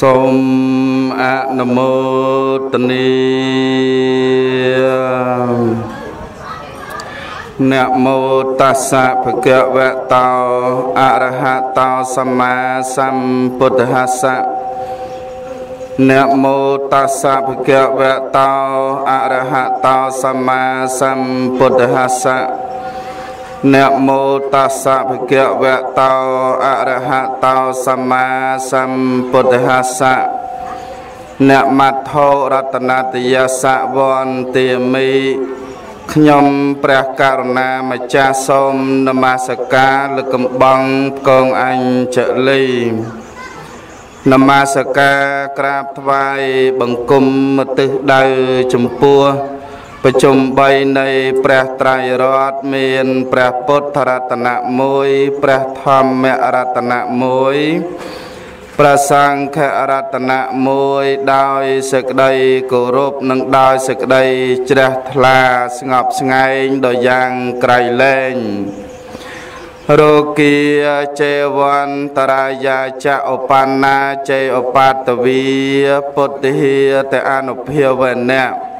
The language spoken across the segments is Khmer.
សូមអនុមោទនីនមោតស្សៈភគវតោអរហតោសម្មាសម្ពុទ្ធស្សៈនមោតស្សៈភគវតោអរហតោសម្មាសម្ពុទ្ធស្សៈ នមោតាសៈភិក្ខវៈតោអរហតោសម្មាសម្ពុទ្ធហាសៈនមត្ថោរតនតយសៈវន្តិមីខ្ញុំព្រះករុណាម្ចាស់សូមនមស្ការលើកំបងកងអញ្ជលីនមស្ការក្រាបថ្វាយបង្គំមតិដៅចំពោះ ប្រជុំ3នៃព្រះត្រៃរតន៍មានព្រះពុទ្ធរតនៈ1ព្រះធម្មរតនៈ1ព្រះសង្ឃរតនៈ1ដោយសេចក្តីគោរពនិងដោយសេចក្តីជ្រះថ្លាស្ងប់ស្ងាយដោយយ៉ាងក្រៃលែងរោគីចេវន្តរាយាចឧបណ្ណាចេឧបតវីពុទ្ធិតអនុភាវណៈ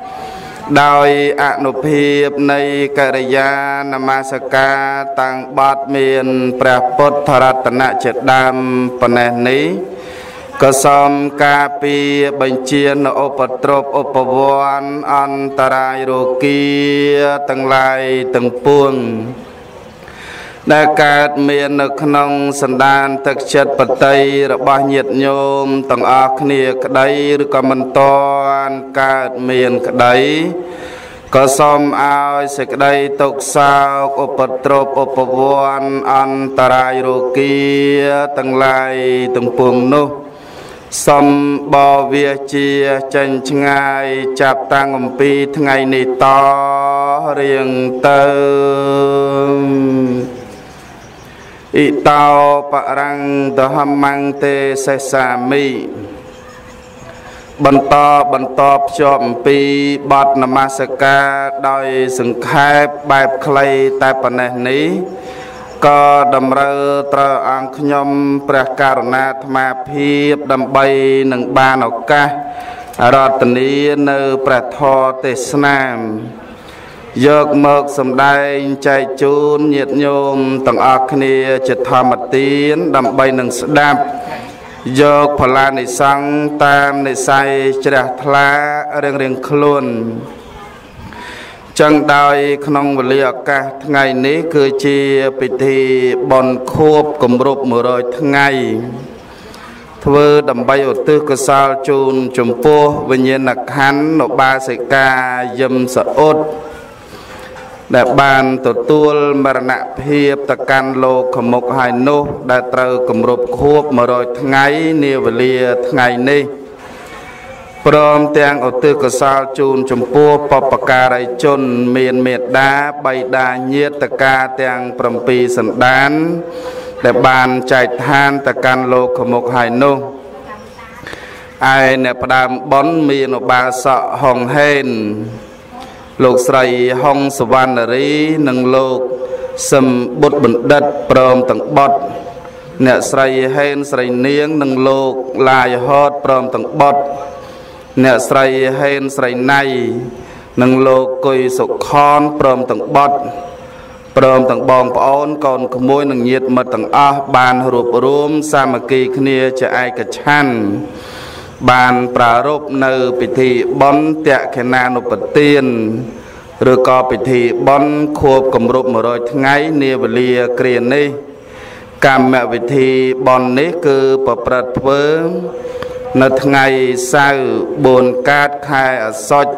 ដោយអនុភាពនៃកិរិយានមស្ការតាំងបត់មានព្រះពុទ្ធរតនៈជាដើមប៉ុណ្ណេះនេះក៏សូមការពីបញ្ជានៅឧបទ្រពឧបវ័នអន្តរាយរោគាទាំងឡាយទាំងពួង ដែលកើតមាននៅក្នុងសន្តានទឹកចិត្តបតីរបស់ញាតិញោមទាំងអស់គ្នាក្តីឬក៏មិនតនកើតមានក្តីក៏សូមឲ្យសេចក្តីទុកសោកឧបទ្រពឧបវ័នអន្តរាយរោគាទាំងឡាយទាំងពួងនោះសំបវាជាចេញឆ្ងាយចាប់តាំងអំពីថ្ងៃនេះតរៀងទៅ អ៊ីតោបរាំងតហមង្ទេសេសាមិបន្តបន្តភ្ជាប់អំពីបទនមស្ការដោយសង្ខេបបែបខ្លីតែប៉ុណ្ណេះនេះក៏តម្រូវត្រូវអង្គខ្ញុំព្រះករុណាអាត្មាភាពដើម្បីនឹងបានឱកាសរតនីនៅព្រះធម៌ទេសនា យកមកសម្ដែងចែកជូនញាតិញោមទាំងអស់គ្នាជាធម្មទានដើម្បីនឹងស្ដាប់យកផលានិសង្ឃតាមនិស័យជ្រះថ្លារៀងរៀងខ្លួនចឹងដោយក្នុងវេលាឱកាសថ្ងៃនេះគឺជាពិធីបន់ខួបគម្រប់100ថ្ងៃ ធ្វើដើម្បីឧទ្ទិសកុសលជូនចំពោះវិញ្ញាណក្ខន្ធនៅបាសិកាយឹមសអ៊ុត ដែលបានទទួលមរណភាពទៅកាន់លោកខមុកហើយនោះ ដែលត្រូវគម្រប់ខួប100ថ្ងៃនាវេលាថ្ងៃនេះព្រមទាំងឧទ្ទិសកុសលជូនចំពោះបពការីជន មានមេត្តាបៃតាញាតកាទាំង7សន្តាន ដែលបានចែកឋានទៅកាន់លោកខមុកហើយនោះឯអ្នកផ្ដើមប៉ុនមានឧបាសកហុងហេន លោកស្រីហុងសវណ្ណរីនិងលោកសឹមបុត្របណ្ឌិតព្រមទាំងបុត្រអ្នកស្រីហេនស្រីនាងនិងលោកឡាយហតព្រមទាំងបុត្រអ្នកស្រីហេនស្រីណៃនិងលោកគុយសុខនព្រមទាំងបុត្រព្រមទាំងបងប្អូនកូនក្មួយនិងញាតិមិត្តទាំងអស់បានរួបរวมសាមគ្គីគ្នាជាឯកច្ឆ័ន្ទ បានប្រារព្ធនៅពិធីបុណ្យតក្ខណានុបទានឬក៏ពិធីបុណ្យខួបគម្រប់100ថ្ងៃនាវេលាគ្រានេះ កម្មវិធីបុណ្យនេះគឺប្រព្រឹត្តធ្វើនៅថ្ងៃសៅរ៍4កើតខែអាសត់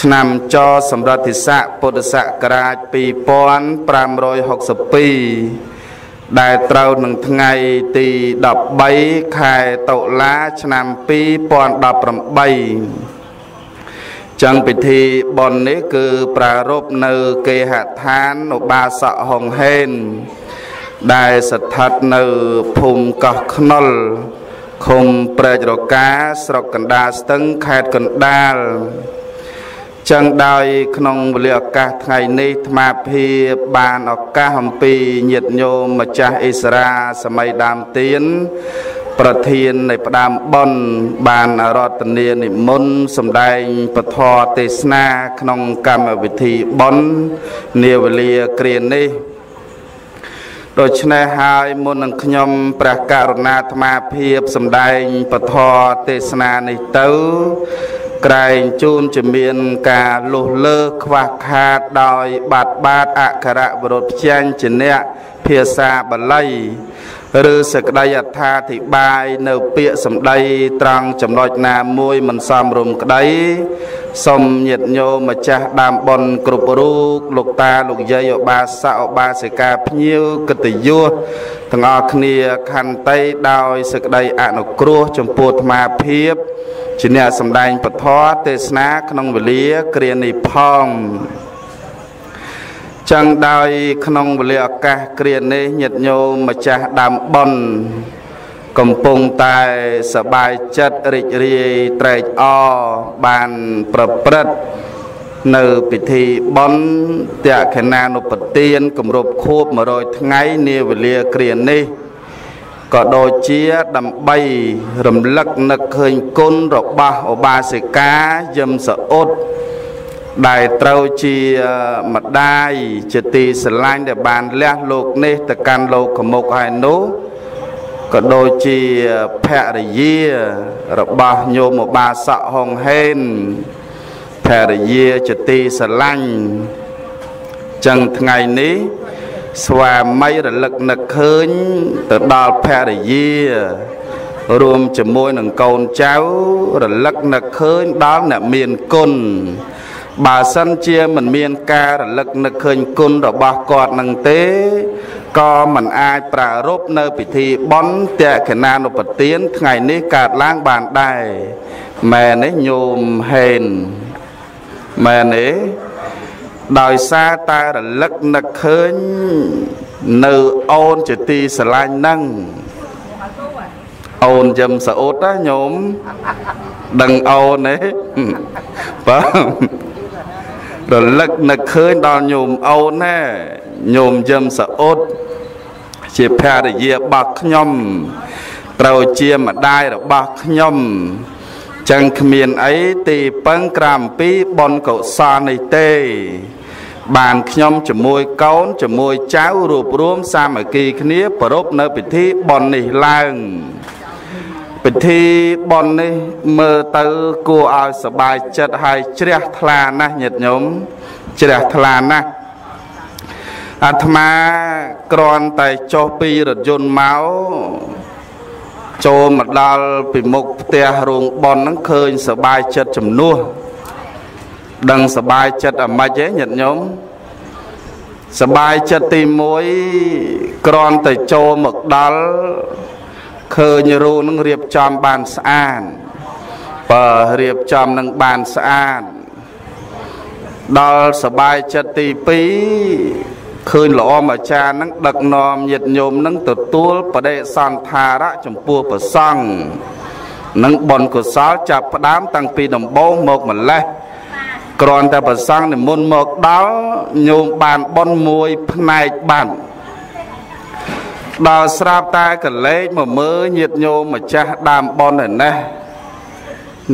ឆ្នាំចសម្រិទ្ធិស័កពុទ្ធសករាជ2562 ដែលត្រូវនឹងថ្ងៃទី13ខែតុលាឆ្នាំ2018ចឹងពិធីបុណ្យនេះគឺប្រារព្ធនៅគេហដ្ឋានឧបាសកហុងហេន ដែលស្ថិតនៅភូមិកោះខ្នុលឃុំព្រែករកាស្រុកកណ្ដាលស្ទឹងខេត្តកណ្ដាល ចឹងដោយក្នុងវេលាឱកាសថ្ងៃនេះអាត្មាភាពបានឱកាសអំពីញាតិញោមម្ចាស់អ៊ីស្រាសម័យដើមទៀនប្រធាននៃផ្ដាំបនបានរតនានិមន្តសម្ដែងពធទេសនាក្នុងកម្មវិធីបននាវេលាគ្រានេះដូច្នេះហើយមុននឹងខ្ញុំព្រះករុណាអាត្មាភាពសម្ដែងពធទេសនានេះទៅ ក្រែងជូនជាមានការលុះលើខ្វះខាតដោយបាត់បាតអក្ខរៈវរុទ្ធជាញ្ញៈភាសាបាលី ឬសក្តីអត្ថាធិប្បាយនៅពាក្យសម្ដីត្រង់ចំណុចណាមួយមិនសមរម្យក្តីសូមញាតិញោមម្ចាស់ដើមបុណ្យគ្រប់រូបលោកតាលោកយាយឧបាសកឧបាសិកាភ្ញៀវកិត្តិយសទាំងអស់គ្នាខន្តីដោយសក្តីអនុគ្រោះចំពោះអាត្មាភាពជាអ្នកសម្ដែងពធទេសនាក្នុងវេលាគ្រានេះផង ចឹងដោយក្នុងវេលាឱកាសគ្រានេះញាតិញោមម្ចាស់ដើមបុណ្យកំពុងតែសបាយចិត្តរីករាយត្រេកអរបានប្រព្រឹត្តនៅពិធីបន់តក្ខណានុបទានគម្រប់ខួប100ថ្ងៃនាវេលាគ្រានេះក៏ដូចជាដើម្បីរំលឹកនឹកឃើញគុណរបស់ឧបាសិកាយឹមសអ៊ុត ដែលត្រូវជាម្ដាយជាទីស្រឡាញ់ដែលបានលះលោកនេះទៅកាន់លោកកមុកហើយនោះក៏ដូចជាភរិយារបស់ញោមឧបាសកហុងហេនភរិយាជាទីស្រឡាញ់ចឹងថ្ងៃនេះស្វាមីរលឹកនឹកឃើញទៅដល់ភរិយារួមជាមួយនឹងកូនចៅរលឹកនឹកឃើញដល់អ្នកមានគុណ បើសិនជាមិនមានការរលឹកនឹកឃើញគុណរបស់គាត់នឹងទេក៏មិនអាចប្រារព្ធនៅពិធីបុណ្យតេកណានុបទានថ្ងៃនេះកើតឡើងបានដែរមែនទេញោមហេនមែនទេដោយសារតែរលឹកនឹកឃើញនៅអូនជាទីស្រឡាញ់ហ្នឹងអូនយឹមសអ៊ុតណាញោមដឹងអូនទេបាទ រលឹកនឹកឃើញដល់ញោមអូនណាញោមយឹមសអ៊ុតជាភរិយារបស់ខ្ញុំត្រូវជាម្ដាយរបស់ខ្ញុំចឹងគ្មានអីទីពឹងក្រាមពីបនកុសលនេះទេ បានខ្ញុំជាមួយកូនជាមួយចៅរួបរวมសាមគ្គីគ្នា ប្រពនៅពិធីបននេះឡើង ពិធីបន់នេះមើលទៅគួរឲ្យសប្បាយចិត្តហើយជ្រះថ្លាណាស់ញាតិញោមជ្រះថ្លាណាស់អាត្មាគ្រាន់តែចុះពីរថយន្តមកចូលមកដល់ពីមុខផ្ទះរោងបនហ្នឹងឃើញសបាយចិត្តចំនួនដឹងសបាយចិត្តអាម៉េចឯងញាតិញោមសបាយចិត្តទី1គ្រាន់តែចូលមកដល់ ឃើញរូនឹងរៀបចំបានស្អាតបើរៀបចំនឹងបានស្អាតដល់សបាយចិត្តទី2ឃើញល្អអាចារ្យនឹងដឹកនាំញាតិញោមនឹងទទួលបដិសន្ធារៈចំពោះប្រសង់នឹងបុណ្យកុសលចាប់ផ្ដើមតាំងពីដំបូងមកម្លេះគ្រាន់តែប្រសង់និមន្តមកដល់ញោមបានបុណ្យមួយផ្នែកបាន ដល់ស្រាប់តែកលេចមកមើលញាតញោមម្ចាស់ដើមបនឯណេះ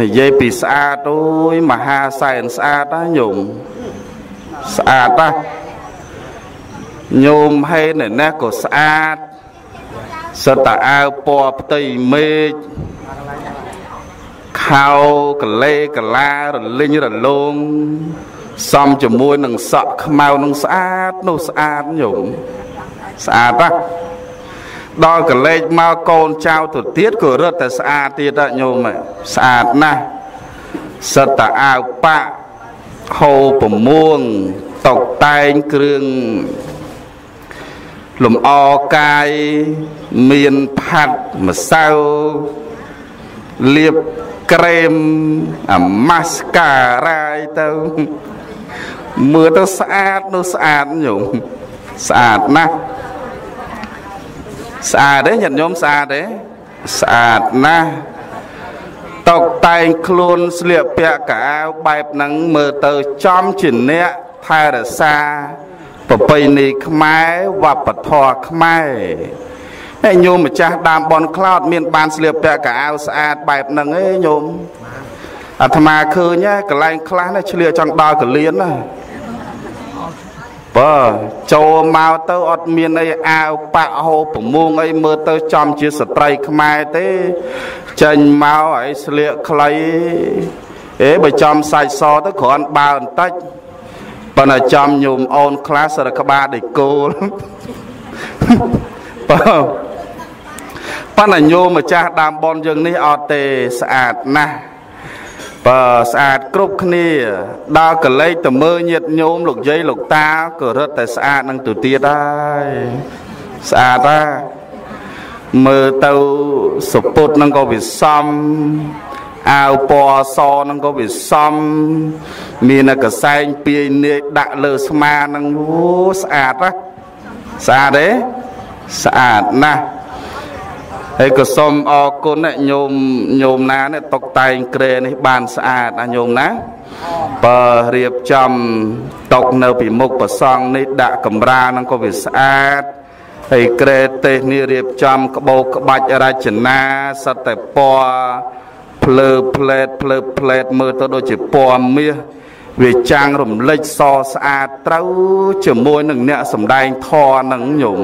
និយាយពីស្អាតអូយមហាសែនស្អាតណាញោមស្អាតណាញោមហេនឯណេះក៏ស្អាតសិតតាអាវពណ៌ផ្ទៃមេឃខោកលេកលារលិញរលោងសំជាមួយនឹងសក់ខ្មៅនឹងស្អាតនោះស្អាតញោមស្អាតណា ដល់កលេចមកកូនចៅទៅទៀតក៏រត់តែស្អាតទៀតញោមស្អាតណាស់សិតតាអាវប៉ាក់ហូប្រមួងតុកតែងគ្រឿងលំអកាយមានផាត់ម្សៅលាបក្រែមអាម៉ាស្ការ៉ាយទៅមើលទៅស្អាតនោះស្អាតញោមស្អាតណាស់ ស្អាតទេញាតិញោមស្អាតទេស្អាតណាស់តកតែងខ្លួនស្លៀកពាក់កៅអៅបែបហ្នឹងមើលទៅចំជាអ្នកថែរក្សាប្រពៃណីខ្មែរវប្បធម៌ខ្មែរឯញោមម្ចាស់ដើមបនខ្លោតមានបានស្លៀកពាក់កៅអៅស្អាតបែបហ្នឹងឯងញោមអាត្មាឃើញកន្លែងខ្លះណាឆ្លៀកចង់ដល់កលៀនណា បើចូលមកទៅអត់មានអីអាវប៉ាក់ហូបប្រមួងអីមើលទៅចំជាស្ត្រីខ្មែរទេចេញមកឲ្យស្លៀកខ្លីអេបើចំសាច់សទៅគ្រាន់បើបន្តិចប៉ុន្តែចំញោមអូនខ្លះសរក្បាលដេកូលបើប៉ុន្តែញោមម្ចាស់ដើមបនយើងនេះអត់ទេស្អាតណាស់ បើស្អាតគ្រប់គ្នាដល់កលេចទៅមើលញាតញោមលោកយាយលោកតាក៏រត់តែស្អាតនឹងទៅទៀតហើយស្អាតណាមើលទៅសពុតនឹងក៏វាសំអាវពណ៌សនឹងក៏វាសំមានកសែងពាយនាយដាក់លើស្មានឹងអូស្អាតណាស្អាតទេស្អាតណាស់ ហើយក៏សូមអរគុណញោមញោមណានេះតុកតែងក្រែនេះបានស្អាតណាញោមណាបើរៀបចំតុកនៅពីមុខប្រសង់នេះដាក់កំរានឹងក៏វាស្អាតហើយក្រែទេសនេះរៀបចំក្បោកក្បាច់រចនាសត្វតែពណ៌ភ្លើផ្លែតភ្លើផ្លែតមើលទៅដូចជាពណ៌មាសវាចាំងរំលេចសស្អាតត្រូវជាមួយនឹងអ្នកសំដែងធរនឹងញោម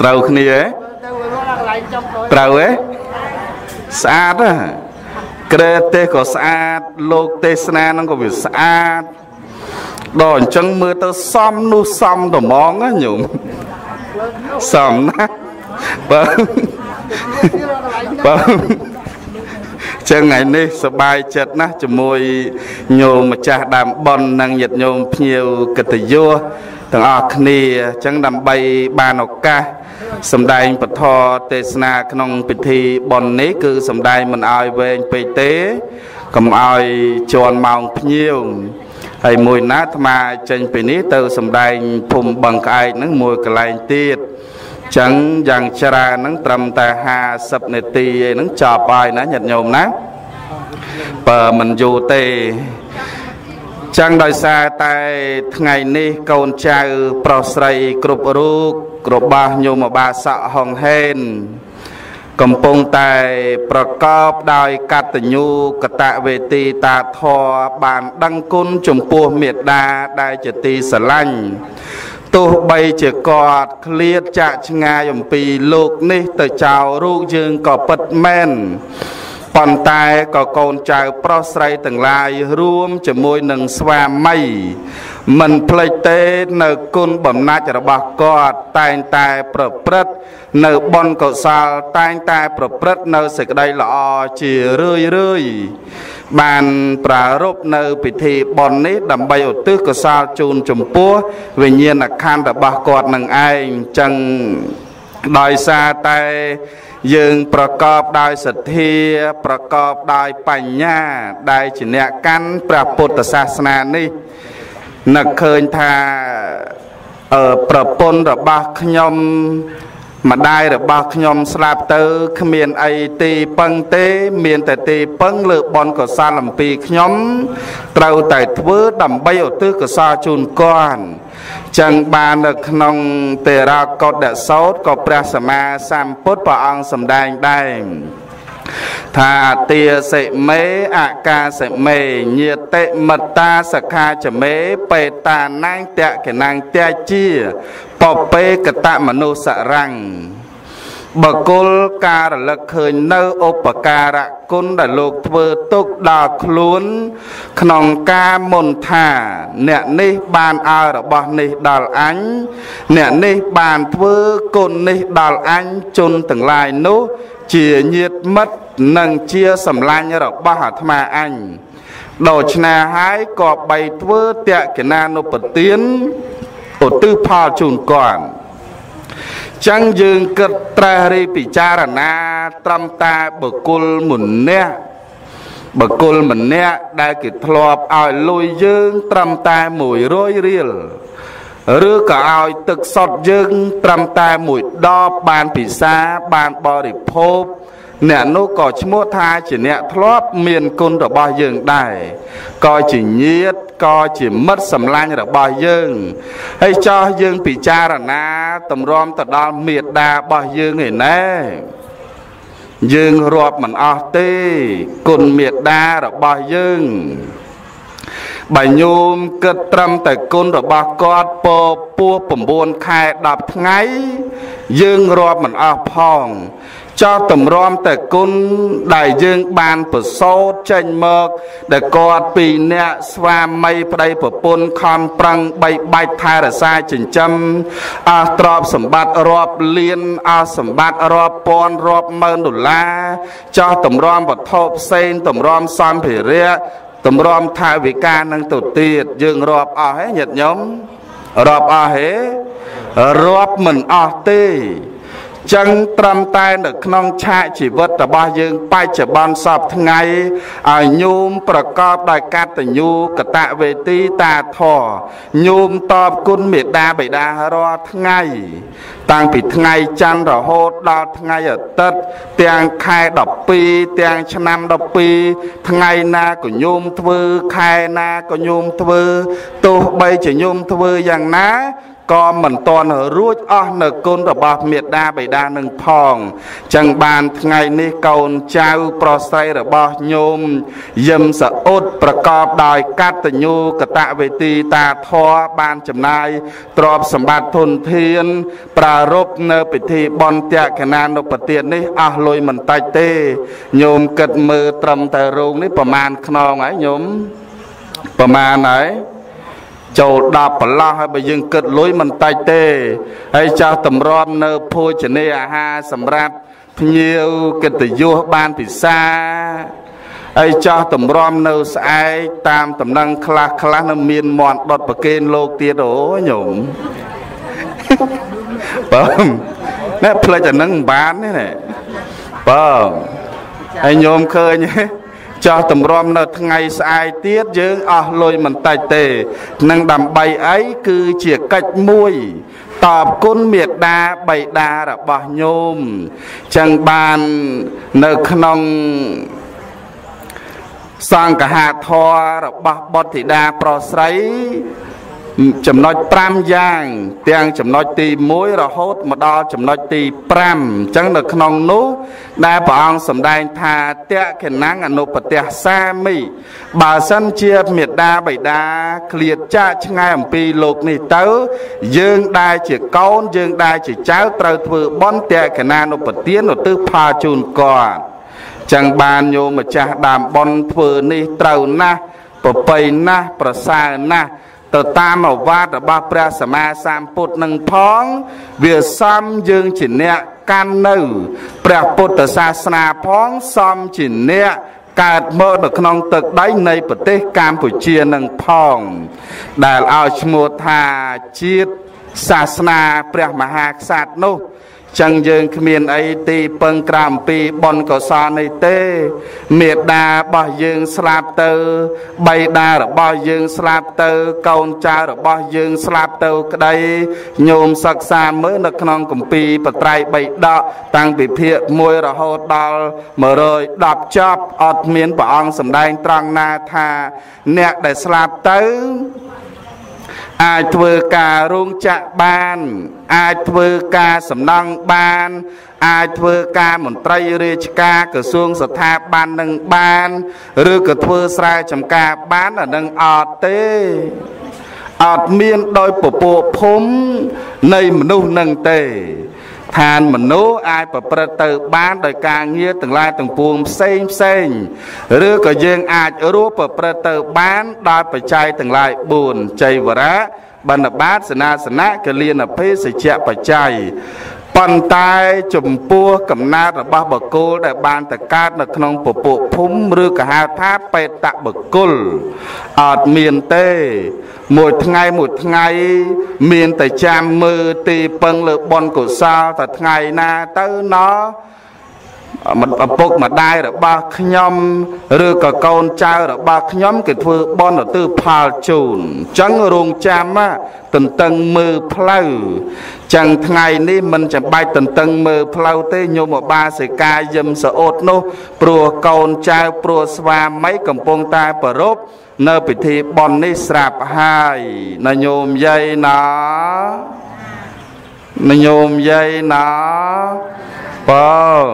ត្រូវគ្នាទេត្រូវទេស្អាតណាក្រែទេសក៏ស្អាតលោកទេសនានឹងក៏វាស្អាតដល់អញ្ចឹងមើលទៅសំនោះសំត្មងណាញោមសំណាបើបើចឹងថ្ងៃនេះសบายចិត្តណាស់ជាមួយញោមម្ចាស់ដើមប៉ុននិងញាតិញោមភ្ញៀវកិត្តិយសទាំងអស់គ្នាចឹងដើម្បីបានឱកាស សម្ដែងពធទេសនាក្នុងពិធីបុណ្យនេះគឺសម្ដែងមិនអោយវែងពេកទេកុំអោយជន់ម៉ោងភ្ញៀវហើយមួយណាអាត្មាចេញពីនេះទៅសម្ដែងភូមិបឹងក្អែកហ្នឹងមួយកន្លែងទៀតចឹងយ៉ាងច្រើនហ្នឹងត្រឹមតែ50នាទីឯហ្នឹងចប់ហើយណាញាតិញោមណាបើមិនយូរទេចឹងដោយសារតែថ្ងៃនេះកូនចៅប្រុសស្រីគ្រប់រូបរបស់ញោមបាសកហងហេនកំពុងតែប្រកបដោយកតញ្ញូកតវេទីតាធរបានដឹងគុណចំពោះមេត្តាដែលជាទីស្រឡាញ់ទោះបីជាគាត់ឃ្លាតចាក់ឆ្ងាយអំពីលោកនេះទៅចោលរូបយើងក៏ពិតមែន ប៉ុន្តែក៏កូនចៅប្រុសស្រីទាំងឡាយរួមជាមួយនឹងស្វាមីមិនភ្លេចទេនៅគុណបំណាច់របស់គាត់តែងតែប្រព្រឹត្តនៅបុណ្យកុសលតែងតែប្រព្រឹត្តនៅសេចក្តីល្អជារឿយរឿយបានប្រារព្ធនៅពិធីបុណ្យនេះដើម្បីឧទ្ទិសកុសលជូនចំពោះវិញ្ញាណក្ខន្ធរបស់គាត់នឹងឯងចឹងដោយសារតែ យើងប្រកបដោយសទ្ធាប្រកបដោយបញ្ញា ដែលជាអ្នកកាន់ព្រះពុទ្ធសាសនានេះនឹកឃើញថាអឺប្រពន្ធរបស់ខ្ញុំ ម្ដាយរបស់ខ្ញុំស្លាប់ទៅគ្មានអីទីពឹងទេ មានតែទីពឹងលើបនកុសលអំពីខ្ញុំ ត្រូវតែធ្វើដើម្បីឧទ្ទិសកុសលជូនគាត់ចឹងបាននៅក្នុងទេរកុដសោតក៏ព្រះសម្មាសម្ពុទ្ធព្រះអង្គសម្ដែងដែរ ថាអទាសិមេអកាសិមេញាតិមត្តាសខាចមេបេតាណាងតកណាងតេជាបបេកតមនុស្សរੰងបកុលការរលឹកឃើញនៅឧបការៈគុណដែលលោកធ្វើទុកដល់ខ្លួន ក្នុងការមុនថា អ្នកនេះបានឲ្យរបស់នេះដល់អញអ្នកនេះបានធ្វើគុណនេះដល់អញជនទាំងឡាយនោះ ជាញាតមិត្តនិងជាសម្លាញ់របស់អាត្មាអញដូច្នេះហើយក៏បីធ្វើតេកណានុពទានឧទ្ទិសផលជូនគាត់ចឹងយើងគិតត្រេះរិះពិចារណាត្រឹមតែបុគ្គលម្នាក់បុគ្គលម្នាក់ដែលគេធ្លាប់ឲ្យលុយយើងត្រឹមតែ100រៀល ឬក៏ឲ្យទឹកសុទ្ធយើងត្រឹមតែមួយដបបានពិសាបានបរិភោគអ្នកនោះក៏ឈ្មោះថាជាអ្នកធ្លាប់មានគុណរបស់យើងដែរក៏ជាញាតក៏ជាមិត្តសម្លាញ់របស់យើងហើយចោះយើងពិចារណាតម្រាំទៅដល់មេត្តារបស់យើងឯណែយើងរាប់មិនអស់ទេគុណមេត្តារបស់យើង បើញោមគិតត្រឹមតែគុណរបស់គាត់ពពោះ9ខែ10ថ្ងៃ យើងរាប់មិនអស់ផងចោះតម្រាំតែគុណដែលយើងបានប្រសូតចេញមកដែលគាត់ពីអ្នកស្វាមីប្តីប្រពន្ធខំប្រឹងបីបាច់ថែរក្សាចិញ្ចឹមអស់ទ្រព្យសម្បត្តិរាប់លានអស់សម្បត្តិរាប់ពាន់រាប់ម៉ឺនដុល្លារចោះតម្រាំវត្ថុផ្សេងតម្រាំសម្ភារៈ តម្រាំថាវិការនឹងទៅទៀតយើងរាប់អស់ហ៎ញាតិញោមរាប់អស់ហ៎រាប់មិនអស់ទេ ចឹងត្រឹមតែនៅក្នុងឆាកជីវិតរបស់យើងបច្ចុប្បន្នសពថ្ងៃឲ្យញោមប្រកបដោយកតញ្ញូកតវេទីតាធរញោមតបគុណមេដាបិតារាល់ថ្ងៃ តាំងពីថ្ងៃច័ន្ទរហូតដល់ថ្ងៃអាទិត្យទាំងខែ12ទាំងឆ្នាំ12ថ្ងៃណាក៏ញោមធ្វើខែណាក៏ញោមធ្វើទោះបីជាញោមធ្វើយ៉ាងណា ក៏មិនតន់រួចអស់នៅគុណរបស់មេដាបិតានឹងផងចឹងបានថ្ងៃនេះកូនចៅប្រុសស្រីរបស់ញោមយឹមសអ៊ុតប្រកបដោយកតញ្ញូកតវេទីតាធរបានចំណាយទ្រព្យសម្បត្តិធនធាន ប្រារព្ធនៅពិធីបន់តក្កណានុបទាននេះអស់លុយមិនតិចទេញោមគិតមើលត្រឹមតែរោងនេះប្រមាណខ្នងហើយញោមប្រមាណហើយ ចូល10ប្រឡោះហើយបើយើងគិតលុយមិនតិចទេហើយចាស់តម្រាំនៅភោជនីអាហារសម្រាប់ភ្ញៀវកិត្តិយសបានពិសាហើយចាស់តម្រាំនៅស្អែកតាមតំណែងខ្លះខ្លះនៅមានមន់ដុតប្រគេនលោកទៀតអូញោមបងណែផ្លេចអានឹងបានទេណែបងហើយញោមឃើញទេ ចោះតម្រាំនៅថ្ងៃស្អែកទៀតយើងអស់លុយមិនតិចទេនឹងដើម្បីអីគឺជាកិច្ចមួយតបគុណមេត្តាបៃតារបស់ញោមចឹងបាននៅក្នុងសង្ឃហាធររបស់បុត្រធីតាប្រុសស្រី ចំណុច5យ៉ាង ទាំងចំណុចទី1រហូតមកដល់ចំណុចទី5អញ្ចឹងនៅក្នុងនោះដែលព្រះអង្គសម្ដែងថាតេខណងអនុបទះសាមិបើសិនជាមេដាបៃតាឃ្លាតចាកឆ្ងាយអំពីលោកនេះទៅ យើងដែលជាកូនយើងដែលជាចៅត្រូវធ្វើបន់តេខណានុបទានឧទ្ទិសផលជូនគាត់ចឹងបានញោមម្ចាស់ដើមបន់ធ្វើនេះត្រូវណាស់ប្រពៃណាស់ប្រសើរណាស់ ទៅតាមអវាទរបស់ព្រះសម្មាសម្ពុទ្ធនឹងផង វាសំយើងជាអ្នកកាន់នៅព្រះពុទ្ធសាសនាផងសំជាអ្នកកើតមកនៅក្នុងទឹកដីនៃប្រទេសកម្ពុជានឹងផង ដែលឲ្យឈ្មោះថាជាតិសាសនាព្រះមហាក្សត្រនោះ ចឹងយើងគ្មានអីទីពឹងក្រៅអំពីបុណ្យកុសលនេះទេ មេដារបស់យើងស្លាប់ទៅ បៃតារបស់យើងស្លាប់ទៅ កូនចៅរបស់យើងស្លាប់ទៅក្តីញោមសិក្សាមើលនៅក្នុងគម្ពីរបត្រៃបីដកតាំងពីភាគ1រហូតដល់110ចប់អត់មានព្រះអង្គសម្ដែងត្រង់ណាថា អ្នកដែលស្លាប់ទៅ អាចធ្វើការរោងចក្របាន អាចធ្វើការសំណង់បាន អាចធ្វើការមន្ត្រីរាជការក្រសួងស្ថាប័ននឹងបាន ឬក៏ធ្វើស្រែចម្ការបានអានឹងអត់ទេអត់មានដោយពពួកភូមិនៃមនុស្សនឹងទេ ឋានមនុស្សអាចប្រព្រឹត្តទៅបានដោយការងារទាំងឡាយទាំងពួងផ្សេងផ្សេងឬក៏យើងអាចរស់ប្រព្រឹត្តទៅបានដោយបច្ច័យទាំងឡាយ4ចៃវរៈបណ្ឌបាតសនាសនៈកលៀនភេសជ្ជៈបច្ច័យ ប៉ុន្តែចំពោះកំណើតរបស់បកគលដែលបានទៅកើតនៅក្នុងពពួកភូមិឬក៏ហៅថាបេតបកុលអត់មានទេ មួយថ្ងៃមួយថ្ងៃ មានតែចាំមើលទីពឹងលើបនកុសលតែថ្ងៃណាទៅណោះ ឪពុកម្ដាយរបស់ខ្ញុំឬក៏កូនចៅរបស់ខ្ញុំគេធ្វើបន់ឧទ្ទិសផលជូនអញ្ចឹងរងចាំទន្ទឹងមើលផ្លូវចឹងថ្ងៃនេះមិនចាំបាច់ទន្ទឹងមើលផ្លូវទេញោមបាសិកាយឹមសអូតនោះព្រោះកូនចៅព្រោះស្វាមីកំពុងតែប្ររពនៅពិធីបន់នេះស្រាប់ហើយណាញោមយាយណាណាញោមយាយណាបង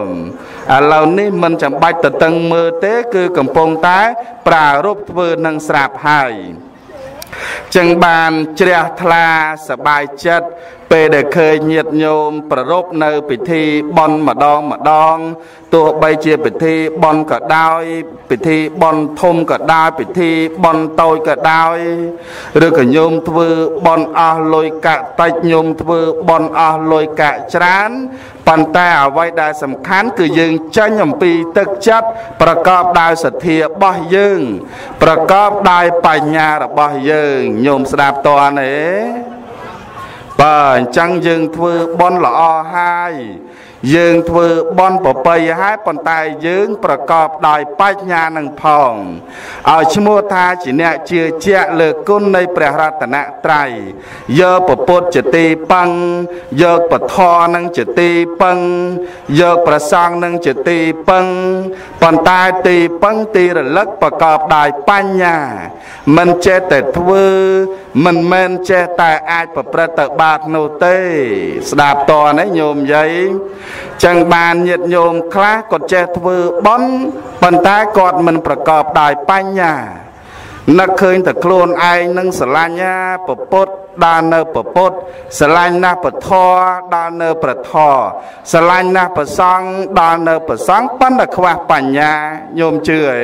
ឥឡូវនេះមិនចាំបាច់តតឹងមើលទេ គឺកំពុងតែប្រារព្ធធ្វើនឹងស្រាប់ហើយចឹងបានជ្រះថ្លាសបាយចិត្តពេលដែលឃើញញាតញោមប្ររពនៅពិធីបន់ម្ដងម្ដងទោះបីជាពិធីបន់ក៏ដោយពិធីបន់ធំក៏ដោយពិធីបន់តូចក៏ដោយឬក៏ញោមធ្វើបន់អស់លុយកាក់តិចញោមធ្វើបន់អស់លុយកាក់ច្រើនប៉ុន្តែអ្វីដែលសំខាន់គឺយើងចាញ់អំពីទឹកចិត្តប្រកបដោយសទ្ធារបស់យើង ប្រកបដោយបញ្ញារបស់យើងញោមស្ដាប់តើទេ បាទអញ្ចឹងយើងធ្វើបន់ល្អហើយ យើងធ្វើបន់ប្របីហើយប៉ុន្តែយើងប្រកបដោយបញ្ញានឹងផងឲ្យឈ្មោះថាជាអ្នកជឿជាក់លើគុណនៃព្រះរតនត្រ័យយកពពុទ្ធជាទីពឹងយកពធនឹងជាទីពឹងយកប្រសង់នឹងជាទីពឹងប៉ុន្តែទីពឹងទីរលឹកប្រកបដោយបញ្ញាមិនចេះតែធ្វើមិនមែនចេះតែអាចប្រព្រឹត្តទៅបាបនោះទេ ស្ដាប់តនេះញោមយាយចឹងបានញាតញោមខ្លះគាត់ចេះធ្វើបន់ប៉ុន្តែគាត់មិនប្រកបដោយបញ្ញានឹកឃើញតែខ្លួនឯងនឹងស្រឡាញ់ណាពពុទ្ធដើរនៅពពុទ្ធស្រឡាញ់ណាស់ពធដើរនៅប្រធស្រឡាញ់ណាស់ប្រសង់ដើរនៅប្រសង់ប៉ុន្តែខ្វះបញ្ញាញោមជឿអី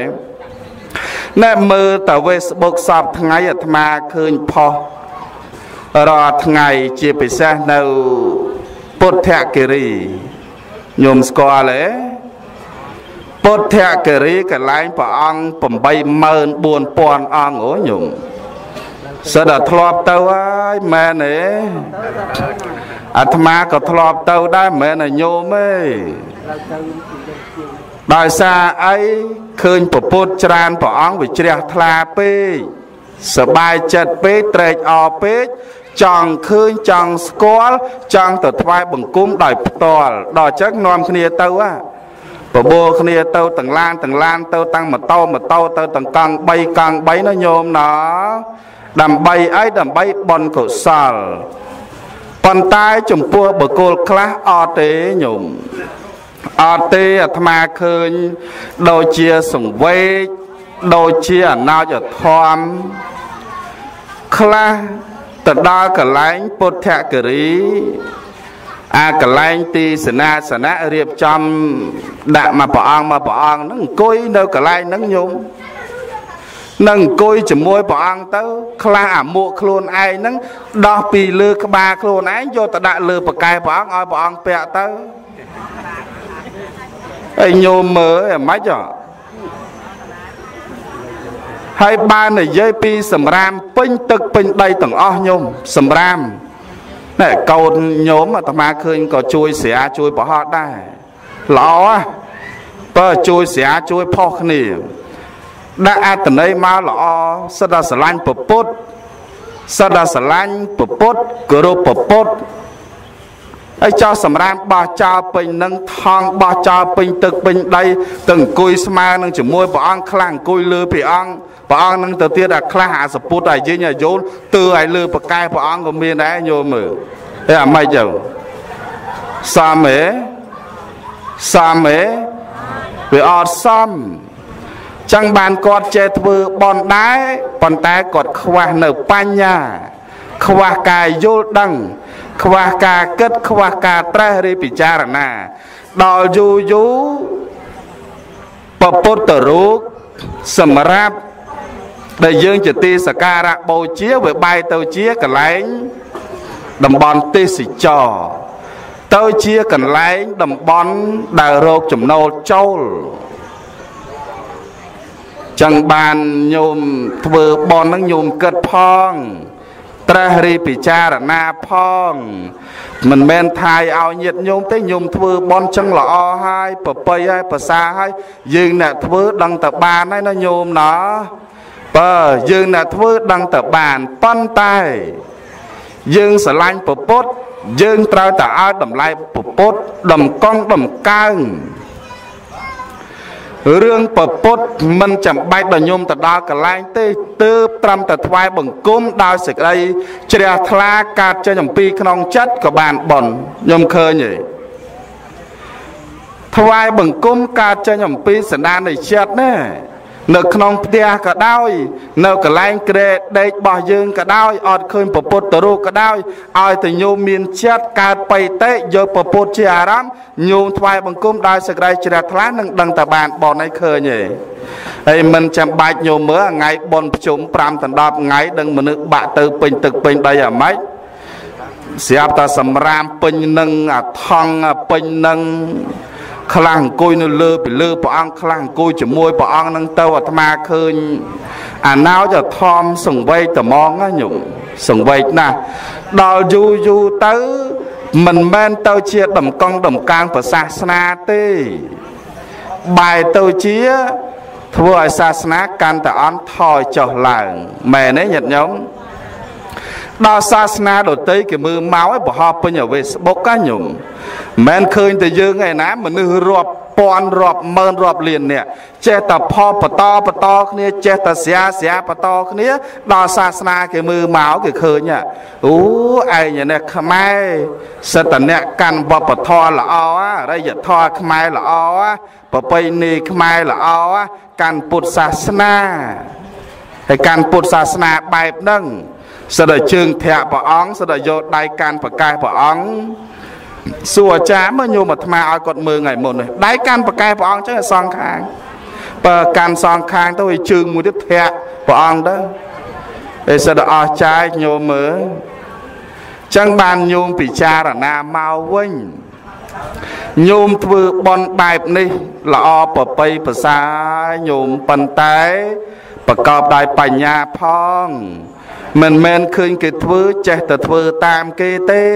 ណែមើលតែ Facebook សពថ្ងៃអាត្មាឃើញផុសរាល់ថ្ងៃជាពិសេសនៅពុទ្ធគិរី ញោមស្គាល់ទេពុទ្ធគិរីកន្លែងព្រះអង្គ84000អង្គអូញោមសិតតែធ្លាប់ទៅហើយមែនទេអាត្មាក៏ធ្លាប់ទៅដែរមិនមែនតែញោមទេដោយសារអីឃើញពពុទ្ធច្រើនព្រះអង្គវាជ្រះថ្លាពេកសបាយចិត្តពេកត្រេកអរពេក ចង់ឃើញចង់ស្គាល់ចង់ទៅថ្វាយបង្គំដោយផ្ទាល់ដល់អញ្ចឹងនាំគ្នាទៅហ่ะបបោគ្នាទៅទាំងឡានទាំងឡានទៅតាំងម៉ូតូម៉ូតូទៅទាំងកង់3កង់3ណាញោមណាដើម្បីអីដើម្បីបន់កុសលប៉ុន្តែចំពោះបុគ្គលខ្លះអត់ទេញោមអត់ទេអាត្មាឃើញដូចជាសង្វេកដូចជាអណោចធម៌ខ្លះ ទៅដល់កន្លែងពុទ្ធគិរីអាកន្លែងទីសេនាសនៈរៀបចំដាក់មកព្រះអង្គមកព្រះអង្គហ្នឹងអង្គុយនៅកន្លែងហ្នឹងញោមនឹងអង្គុយជាមួយព្រះអង្គទៅខ្លះអាមួកខ្លួនឯងហ្នឹងដោះពីលើក្បាលខ្លួនឯងយកទៅដាក់លើប្រកែព្រះអង្គឲ្យព្រះអង្គពាក់ទៅហើយញោមមើលអាម៉េចហ៎ ហើយបាននិយាយពីសម្រាមពេញទឹកពេញដីទាំងអស់ញោមសម្រាមណែកូនញោមអាត្មាឃើញក៏ជួយស្រាជួយប្រហោះដែរល្អបើជួយស្រាជួយផុសគ្នាដាក់អត្តន័យមកល្អសិតតែស្រឡាញ់ពពុទ្ធសិតតែស្រឡាញ់ពពុទ្ធគោរពពពុទ្ធ ហើយចោលសម្រាមបោះចោលពេញនឹងថងបោះចោលពេញទឹកពេញដីទៅអង្គុយស្មើនឹងជាមួយព្រះអង្គខ្លាំងអង្គុយលើព្រះអង្គព្រះអង្គនឹងទៅទៀតអាខ្លះអាសពុតអាយិញអាយូនទើឲ្យលើប្រកែព្រះអង្គក៏មានដែរញោមមើលហេអាម៉េចទៅសមហេសមហេវាអត់សមចឹងបានគាត់ចេះធ្វើបនដែរប៉ុន្តែគាត់ខ្វះនៅបញ្ញាខ្វះការយល់ដឹង ខ្វះការគិតខ្វះការត្រេះរិះពិចារណា ដល់យូរយូរពពុទ្ធរូបសម្រាប់ដែលយើងជាទីសក្ការៈបូជាវាបែរទៅជាកន្លែងតំបន់ទេសចរទៅជាកន្លែងតំបន់ដែលរោគចំណូលចូលចឹងបានញោមធ្វើបនហ្នឹងញោមគិតផង ត្រេះរីពិចារណាផង មិនមែនថាយឲ្យញាតញោមទេញោមធ្វើបន់ចឹងល្អហើយប្របីហើយប្រសាហើយយើងអ្នកធ្វើដឹងតែបានហើយណាញោមណាបើយើងអ្នកធ្វើដឹងតែបានប៉ុន្តែ យើងស្រឡាញ់ពពុទ្ធយើងត្រូវតែឲ្យតម្លៃពពុទ្ធដំកង់ដំកើង រឿងពពុទ្ធមិនចាំបាច់ដល់ញោមទៅដល់កន្លែងទេទើបត្រឹមតែថ្វាយបង្គំដោយសេចក្តីជ្រះថ្លាកាត់ចេញអំពីក្នុងចិត្តក៏បានបន់ញោមឃើញទេថ្វាយបង្គំកើតចេញអំពីសន្តាននៃចិត្តណា នៅក្នុងផ្ទះក៏ដោយ នៅកន្លែងក្រែដេករបស់យើងក៏ដោយអត់ឃើញពពុទ្ធរូបក៏ដោយឲ្យតែញោមមានចិត្តកើតបៃតេយកពពុទ្ធជាអារម្មណ៍ញោមថ្វាយបង្គំដោយសេចក្តីជ្រះថ្លានឹងដឹងតែបានបនឲ្យឃើញទេហើយមិនចាំបាច់ញោមមើលថ្ងៃបនប្រជុំ5ដល់10ថ្ងៃដឹងមនុស្សបាក់ទៅពេញទឹកពេញដីអាម៉េចស្រាប់តែសម្រាមពេញនឹងអាថងពេញនឹង ខ្លះអង្គុយនៅលើពីលើព្រះអង្គខ្លះអង្គុយជាមួយព្រះអង្គនឹងទៅអាត្មាឃើញអាណោចធំសង្វេកត្មងណាញោមសង្វេកណាស់ដល់យូរយូរទៅមិនមែនទៅជាដំកង់ដំកាងប្រសាសនាទេបែរទៅជាធ្វើឲ្យសាសនាកាន់តែអន់ថយចុះឡើងមែនទេញាតិញោម ដល់សាសនាដតីគេមើលមកឲ្យបរោះពេញ Facebook កាញោមមិនឃើញតែយើងឯណាមនុស្សរាប់ពាន់រាប់ម៉ឺនរាប់លានអ្នកចេះតែផលបន្តបន្តគ្នាចេះតែស្រាស្រាបន្តគ្នាដល់សាសនាគេមើលមកគេឃើញអូឯងនេះខ្មែរសិតតអ្នកកាន់វប្បធម៌ល្អអរិយធម៌ខ្មែរល្អប្រពៃណីខ្មែរល្អកាន់ពុទ្ធសាសនាហើយកាន់ពុទ្ធសាសនាបែបហ្នឹង សិតតែជើងធាក់ព្រះអង្គសិតតែយកដៃកាន់ប្រកែកព្រះអង្គសួរអាចារ្យមើលញោមអាត្មាឲ្យគាត់មើលថ្ងៃមុននេះដៃកាន់ប្រកែព្រះអង្គចឹងឲ្យសងខាងបើកាន់សងខាងទៅឲ្យជើងមួយទៀតធាក់ព្រះអង្គទៅឯសិតអស់ចាយញោមមើលចឹងបានញោមពិចារណាមកវិញញោមធ្វើបន់បែបនេះល្អប្រពៃប្រសាញោមប៉ុន្តែ ប្រកបដោយបញ្ញាផង មិនមែនឃើញគេធ្វើចេះតែធ្វើតាមគេទេ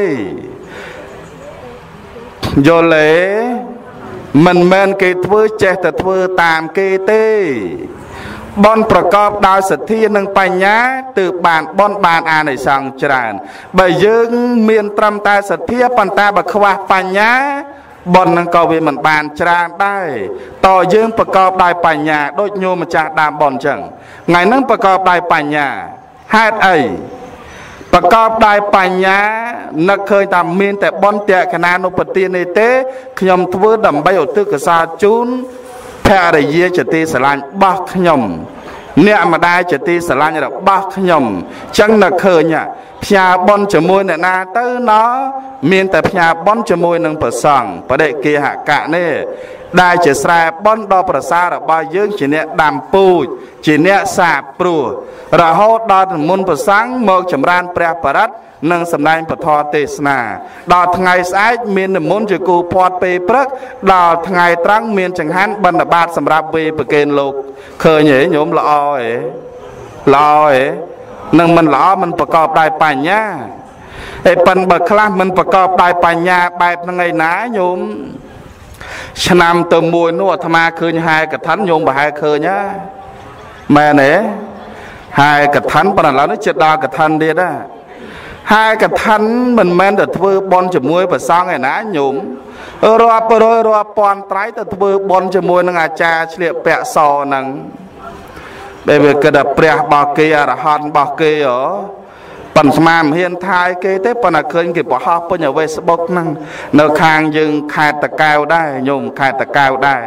យល់ទេមិនមែនគេធ្វើចេះតែធ្វើតាមគេទេបនប្រកបដោយសទ្ធានិងបញ្ញាទើបបានបនបានអានិសង្សច្រើន បើយើងមានត្រឹមតែសទ្ធាប៉ុន្តែបើខ្វះបញ្ញាបននឹងក៏វាមិនបានច្រើនដែរតយើងប្រកបដោយបញ្ញាដូចញោមម្ចាស់ដើមបនអញ្ចឹងថ្ងៃហ្នឹងប្រកបដោយបញ្ញា ហេតុអីប្រកបដោយបញ្ញានឹកឃើញថាមានតែបនតេកណានុបទាននេះទេខ្ញុំធ្វើដើម្បីឧទ្ទិសកុសលជូនភរិយាចទីស្រឡាញ់របស់ខ្ញុំអ្នកម្ដាយជាទីស្រឡាញ់របស់ខ្ញុំចឹងនឹកឃើញផ្ញើបនជាមួយអ្នកណាទៅណមានតែផ្ញើបនជាមួយនឹងប្រសង់បដិគាហកៈនេះ ដែលជាស្រែបនដ៏ប្រសើររបស់យើងជាអ្នកដាំពូជជាអ្នកសាបព្រោះរហូតដល់មុនប្រសង់មកចម្រើនព្រះបរិត្តនិងសម្ដែងពធទេសនា ដល់ថ្ងៃស្អែកមាននិមន្តជាគូផាត់ពេលព្រឹកដល់ថ្ងៃត្រង់មានចង្ហាន់បណ្ឌបាតសម្រាប់វេប្រកេនលោកឃើញហ៎ញោមល្អហ៎ល្អហ៎នឹងមិនល្អមិនប្រកបដោយបញ្ញាឯប៉ិនបើខ្លះមិនប្រកបដោយបញ្ញាបែបហ្នឹងឯណាញោម ឆ្នាំទៅមួយនោះអាត្មាឃើញហែកឋិនញោមប្រហែលឃើញហ៎មែនទេហែកឋិនប៉ុន្តែឥឡូវនេះចិត្តដល់កឋិនទៀតហ៎ហែកឋិនមិនមែនតែធ្វើបន់ជាមួយប្រសង់ឯណាញោមរាប់រយរាប់ពាន់ត្រៃទៅធ្វើបន់ជាមួយនឹងអាចារ្យឆ្លៀកពាក់សហ្នឹងដែលវាគិតថាព្រះរបស់គេអរហន្តរបស់គេហ៎ ប៉ុន្តែស្មាមិនហ៊ានថាយគេទេប៉ុន្តែឃើញគេបោះពេញឲ្យ Facebook ហ្នឹងនៅខាងយើងខេត្តតកែវដែរញោមខេត្តតកែវដែរ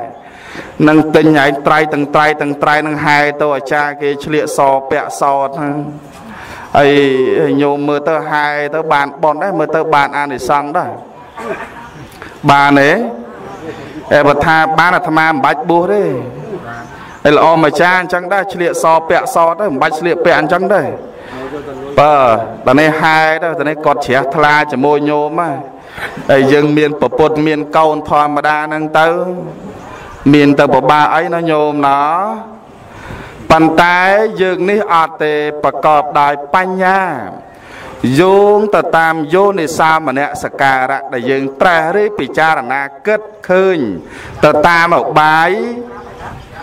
នឹងទិញឯងត្រៃទាំងត្រៃទាំងត្រៃនឹងហែទៅអាចារ្យគេឆ្លៀកសពាក់សហ្នឹងហើយញោមមើលទៅហែទៅបានបនដែរមើលទៅបានអានិសង្សដែរបានទេអេបើថាបានអាត្មាមិនបាច់បួសទេហើយល្អមួយចាអញ្ចឹងដែរឆ្លៀកសពាក់សទៅមិនបាច់ឆ្លៀកពាក់អញ្ចឹងដែរ បើតនេះហែទៅតនេះគាត់ជ្រះថ្លាជាមួយញោមហ្នឹងហើយយើងមានប្រពុតមានកូនធម្មតាហ្នឹងទៅ មានទៅពិបាកអីណាញោមណាប៉ុន្តែយើងនេះអត់ទេប្រកបដោយបញ្ញាយោងទៅតាមយោនិសាមនសការៈដែលយើងត្រេះរិះពិចារណាគិតឃើញទៅតាមអបាយ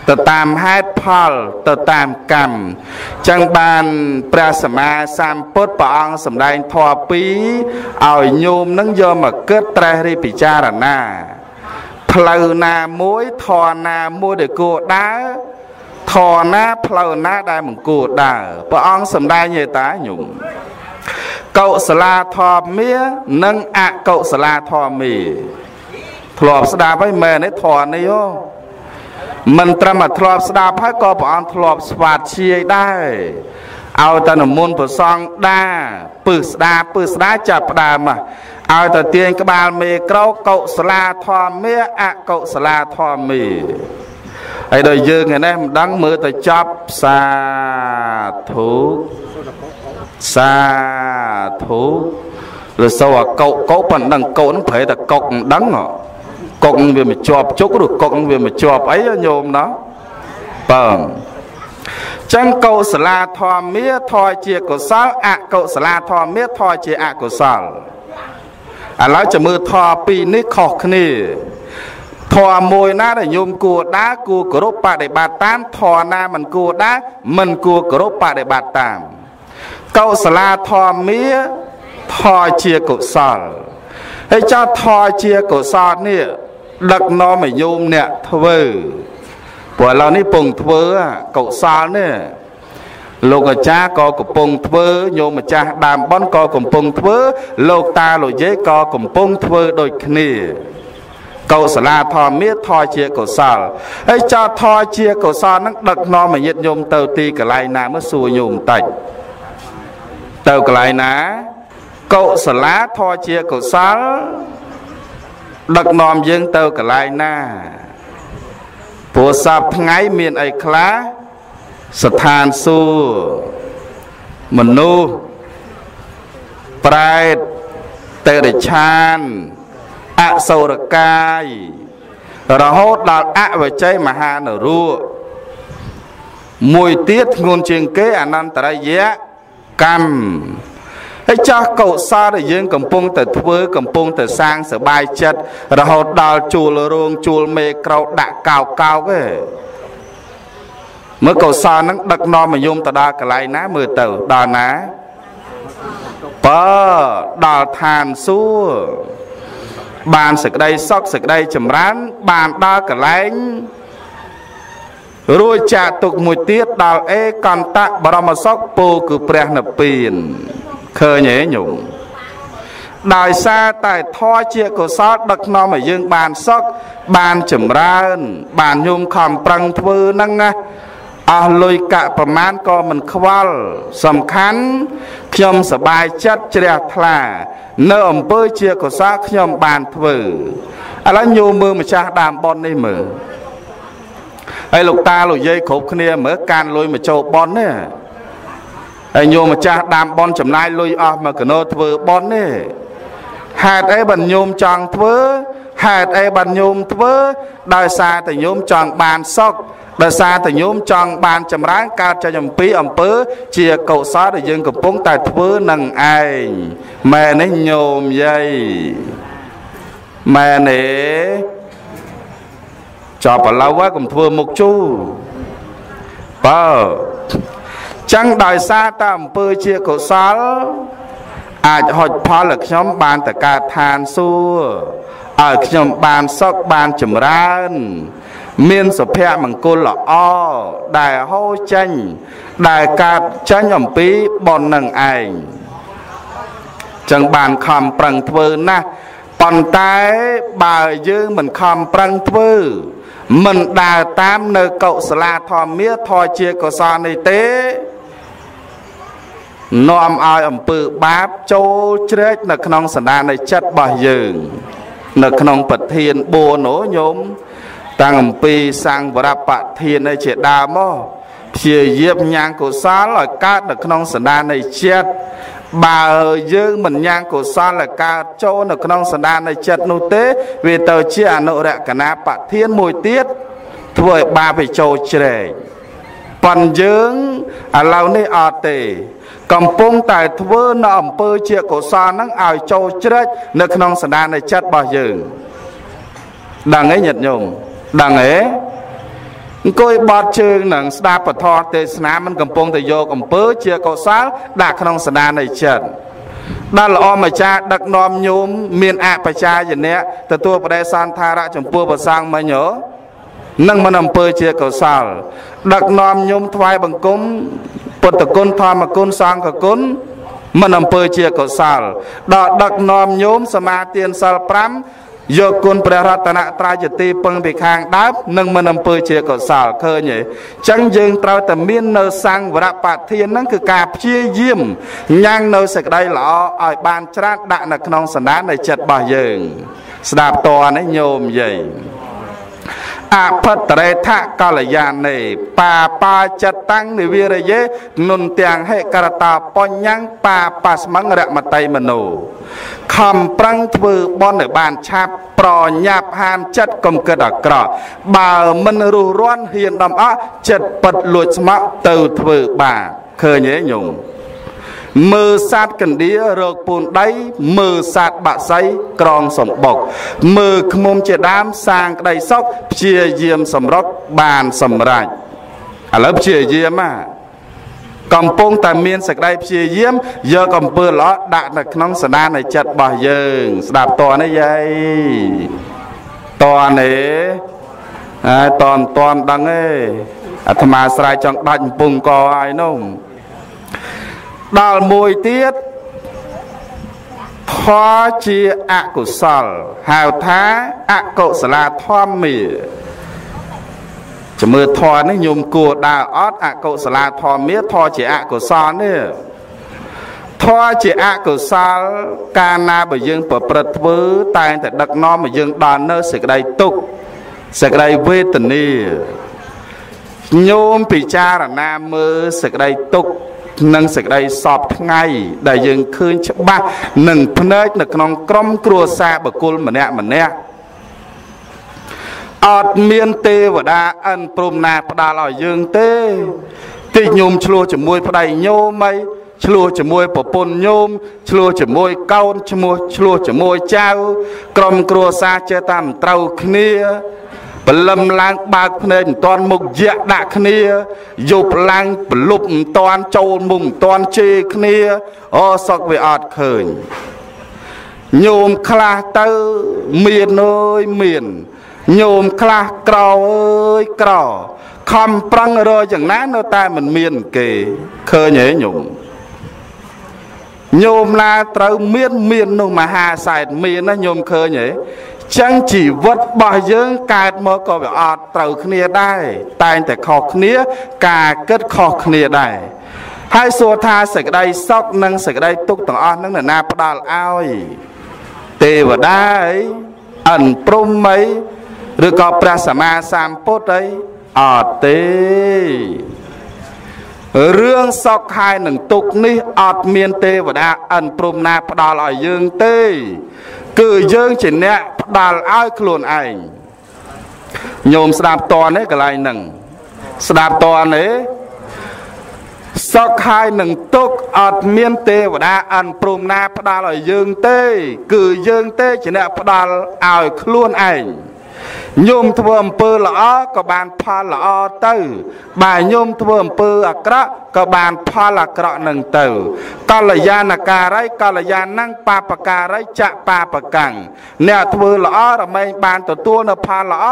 ទៅតាមហេតុផលទៅតាមកម្មចឹងបានព្រះសម្មាសម្ពុទ្ធព្រះអង្គសម្ដែងធម៌ពីរឲ្យញោមនឹងយកមកគិតត្រេះរិះពិចារណាផ្លូវណាមួយធរណាមួយដែលគួរដើរធរណាផ្លូវណាដែលមិនគួរដើរព្រះអង្គសម្ដែងឯតាញោមកុសលាធម្មានិងអកុសលាធម្មាធ្លាប់ស្ដាប់ហើយមែនទេធរនេះហ៎ មិនត្រឹមតែធ្លាប់ស្ដាប់ហើយក៏ព្រះអង្គធ្លាប់ស្វាតជាយដែរឲ្យតែនមុនប្រសងដាពឹសស្ដាពឹសស្ដាចាប់ផ្ដើមឲ្យតែទាញក្បាលមេក្រោកុសលាធម្មាអកុសលាធម្មាហើយដល់យើងឯនេះមិនដឹងមើលទៅចាប់សាធុសាធុលសូអកុកុប៉ុណ្ណឹងកុនឹងប្រែតែកុកមិនដឹង កុកវាមិនជាប់ជុកឬកុកវាមិនជាប់អីញោមណោះបើចឹងកុសលាធម្មាថយជាកុសលអកុសលាធម្មាថយជាអកុសលឥឡូវចាំមើលធម៌ពីរនេះខុសគ្នាធម៌មួយណាដែលញោមគួរដើរគួរគោរពបដិបត្តិតាមធម៌ណាមិនគួរដើរមិនគួរគោរពបដិបត្តិតាមកុសលាធម្មាថយជាកុសលហើយចោតថយជាកុសលនេះ ដឹកនាំឲ្យញោមអ្នកធ្វើព្រោះឥឡូវនេះពងធ្វើកុសលនេះលោកអាចារ្យក៏កំពុងធ្វើញោមម្ចាស់ដើមបនក៏កំពុងធ្វើ លោកតាលោកយាយក៏កំពុងធ្វើដូចគ្នាកុសលាធម៌មាថយជាកុសលហើយចោតថយជាកុសលនឹងដឹកនាំឲ្យញាតិញោមទៅទីកន្លែងណាមើលសួរញោមបន្តិចទៅកន្លែងណាកុសលាធម៌ជាកុសល ដឹកនាំយើងទៅកន្លែងណាព្រោះសពថ្ងៃមានអីខ្លះស្ថានសួគ៌មនុស្សប្រែតទេរឆានអសុរកាយរហូតដល់អវជ័យមហានរោមួយទៀតធ្ងន់ជាងគេអនន្តរយៈកម្ម ហើយចាស់កុសលដែលយើង កំពុងតែធ្វើកំពុងតែសាងសបាយចិត្តរហូតដល់ជួលរោងជួលមេក្រោដាក់កោកកោកឯងមើលកុសលហ្នឹងដឹកនាំមយមទៅដល់កន្លែងណាមើលទៅដល់ណាបើដល់ឋានសួគ៌បានសេចក្តីសុខសេចក្តីចម្រើន បានដល់កន្លែងរួចចាកទុកមួយទៀតដល់អេកន្តៈបរមសុខពោគឺព្រះនិព្វាន ឃើញទេញោមដោយសារតែធម៌ជាកុសលដឹកនាំឲ្យយើងបានសុខបានចម្រើន បានញោមខំប្រឹងធ្វើហ្នឹងណាអស់លុយកាក់ប្រមាណក៏មិនខ្វល់សំខាន់ខ្ញុំសบายចិត្តជ្រះថ្លា នៅអំពើជាកុសលខ្ញុំបានធ្វើឥឡូវញោមមើលម្ចាស់ដើមប៉ុននេះមើលហើយលោកតាលោកយាយគ្រប់គ្នាមើលកានលុយមកចូលប៉ុននេះ ហើយញោមម្ចាស់ដើមប៉ុនចំណាយលុយអស់មកកណោធ្វើប៉ុននេះហេតុអីបើញោមចង់ធ្វើហេតុអីបើញោមធ្វើ ដោយសារតែញោមចង់បានសុខដោយសារតែញោមចង់បានចម្រើនកើតចេញអំពីអំពើ ជាកុសលដែលយើងកំពុងតែធ្វើនឹងឯងម៉ែនេះញោមយាយម៉ែនេះចប់ឥឡូវហើយកុំធ្វើមុខជូរបើ ចឹងដោយសារតែអំពើជាកុសល អាចហុចផលឲ្យខ្ញុំបានតកើតឋានសួគ៌ឲ្យខ្ញុំបានសុខបានចម្រើន មានសុភមង្គលល្អដែលហូរចេញ ដែលកើតចេញអំពីប៉ុននឹងឯងចឹងបានខំប្រឹងធ្វើណាស់ប៉ុន្តែបើយើងមិនខំប្រឹងធ្វើមិនដើរតាមនៅកុសលាធម្មាធរជាកុសលនេះទេ នាំឲ្យអំពើបាបចូលជ្រែកនៅក្នុងសន្តាននៃចិត្តរបស់យើង នៅក្នុងប្រធាន4នោះញោមតាំងអំពីសង្វរបធានឯជាដើមមកព្យាយាមញ៉ាំងកុសលឲ្យកើតនៅក្នុងសន្តាននៃចិត្តបើយើងមិនញ៉ាំងកុសលឲ្យកើតចូលនៅក្នុងសន្តាននៃចិត្តនោះទេ វាទៅជាអនុរកណាបធានមួយទៀតធ្វើឲ្យបាបវាចូលជ្រែកប៉ុនយើងឥឡូវនេះអត់ទេ កំពុងតែធ្វើនៅអំពើជាកុសលហ្នឹងឲ្យចូលជ្រែកនៅក្នុងសន្តាននៃចិត្តរបស់យើងដឹងទេញាតិញោមដឹងទេអង្គុយបត់ជើងនឹងស្ដាប់ពធទេសនាមិនកំពុងតែយកអំពើជាកុសលដាក់ក្នុងសន្តាននៃចិត្តដល់ល្អម្ចាស់ដឹកនាំញោមមានអបជាយនៈទទួលបដិសន្ធារៈចំពោះប្រសងមិញហ៎នឹងមិនអំពើជាកុសលដឹកនាំញោមថ្វាយបង្គំ ពុទ្ធគុណធម្មគុណសង្ឃគុណមិនអំពើជាកុសលដល់ដឹកនាំញោមសមាទានសិល5យកគុណព្រះរតនត្រ័យជាទីពឹងពីខាងដើមនឹងមិនអំពើជាកុសលឃើញទេអញ្ចឹងយើងត្រូវតែមាននៅសង្វរបទានហ្នឹងគឺការព្យាយាមញ៉ាំងនៅសេចក្តីល្អឲ្យបានច្រានដាក់នៅក្នុងសន្តាននៃចិត្តរបស់យើង ស្ដាប់តនេះញោមយាយ អភិតរេថកលយានេបាបាចិត្តតាំងនិវិរយេនុនទាំងហេករតាបញ្ញបាបាស្មងរមតីមនោខំប្រឹងធ្វើបន់ឲ្យបានឆាប់ប្រញាប់ហាមចិត្តកុំគិតអាក្រក់បើមិនរុះរាន់ហ៊ានដំអកចិត្តពិតលួចស្មោកទៅធ្វើបាបឃើញទេញោម មើសัตว์កណ្ដៀរោគពូនដៃមើសัตว์បាក់សៃក្រងសំបុកមើឃុំជាដើមសាងក្តីសុខព្យាយាមសម្រុកបានសម្រេចឥឡូវព្យាយាមណាកំពុងតែមានសេចក្តីព្យាយាមយកអំពើល្អដាក់នៅក្នុងសនានៃចិត្តរបស់យើង ស្ដាប់តនេះយាយតនេះហើយតមិនតន់ដឹងទេអាត្មាស្រ័យចង់ដាច់កំពុងកហើយនោះ ដល់មួយទៀតធម៌ជាអកុសលហៅថាអកុសលាធម្មាជំរឿធម៌នេះញោមគួរដើរអត់អកុសលាធម្មាធម៌ជាអកុសលនេះធម៌ជាអកុសលកាលណាបើយើងប្រព្រឹត្តធ្វើតែងតែដឹកនាំឲ្យយើងដល់នៅសេចក្តីទុក្ខសេចក្តីវេទនាញោមពិចារណាមើលសេចក្តីទុក្ខ និងសេចក្តីសពថ្ងៃដែលយើងឃើញច្បាស់នឹងភ្នែកនៅក្នុងក្រុមគ្រួសារបុគ្គលម្នាក់ម្នាក់អត់មានទេវតាអិនព្រមណាផ្ដាល់ឲ្យយើងទេតិចញោមឆ្លោះជាមួយប្តីញោមអីឆ្លោះជាមួយប្រពន្ធញោមឆ្លោះជាមួយកូនឈ្មោះឆ្លោះជាមួយចៅក្រុមគ្រួសារចេះតាមត្រូវគ្នា ព្រលឹមឡើងបើកភ្នែកមិនតាន់មុខយៈដាក់គ្នាយប់ឡើងប្រលប់មិនតាន់ចូលមុខមិនតាន់ជេរគ្នាអូសក់វាអត់ឃើញញោមខ្លះទៅមានអើយមានញោមខ្លះក្រអើយក្រខំប្រឹងរយយ៉ាងណានៅតែមិនមានគេឃើញទេញោមញោមណាត្រូវមានមាននោះមហាសែនមានណាញោមឃើញទេ ចឹងជីវិតរបស់យើងកើតមកក៏វាអត់ត្រូវគ្នាដែរតែងតែខុសគ្នា ការគិតខុសគ្នាដែរហើយសួរថាសេចក្តីសុខនិងសេចក្តីទុក្ខទាំងអស់នឹងនរណាផ្ដល់ឲ្យទេវតាអីអិនព្រំអីឬក៏ព្រះសម្មាសម្ពុទ្ធអីអត់ទេរឿងសុខហើយនឹងទុក្ខនេះអត់មានទេវតាអិនព្រំណាផ្ដល់ឲ្យយើងទេ គឺយើងជាអ្នកផ្ដាល់ឲ្យខ្លួនឯងញោមស្ដាប់តនទេកន្លែងហ្នឹងស្ដាប់តនទេសុខហើយនឹងទុកអត់មានទេវតាអន់ព្រមណាផ្ដាល់ឲ្យយើងទេ គឺយើងទេជាអ្នកផ្ដាល់ឲ្យខ្លួនឯង ញោមធ្វើអំពើល្អក៏បានផលល្អទៅបើញោមធ្វើអំពើអាក្រក់ក៏បានផលអាក្រក់នឹងទៅកល្យាណការីកល្យាណੰបាបការីចៈបាបកាំងអ្នកធ្វើល្អរមែងបានទទួលនៅផលល្អ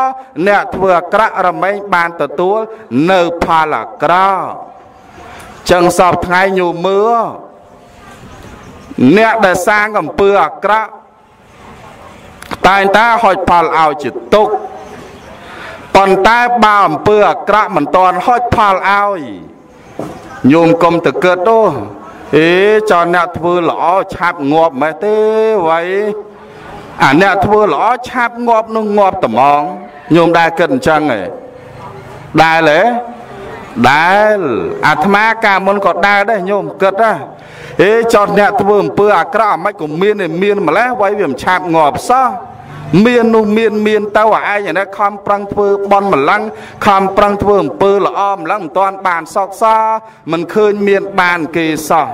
អ្នកធ្វើអាក្រក់រមែងបានទទួលនៅផលអាក្រក់ចឹងសពថ្ងៃញោមមើលអ្នកដែលសាងអំពើអាក្រក់ តែងតែហុចផលឲ្យជាទុកប៉ុន្តែបើអំពើអាក្រក់មិនតាន់ហុចផលឲ្យញោមកុំទៅកើតអូអេចោលអ្នកធ្វើល្អឆាប់ងាប់ម៉េះទេវ៉ៃអាអ្នកធ្វើល្អឆាប់ងាប់នោះងាប់ត្មងញោមដែរគិតអញ្ចឹងឯងដែរទេដែលអាត្មាកាលមុនក៏ដែរដែរញោមគិតណាអេចោតអ្នកធ្វើអំពើអាក្រក់អាម៉េចក៏មានមានម្លេះវ៉ៃវាមិនឆាប់ងាប់សោះ មាននោះមានមានទៅអាឯងណាខំប្រឹងធ្វើបន់ម្លឹងខំប្រឹងធ្វើអំពើល្អម្លឹងមិនទាន់បានសោកសោមិនឃើញមានបានគេសោះ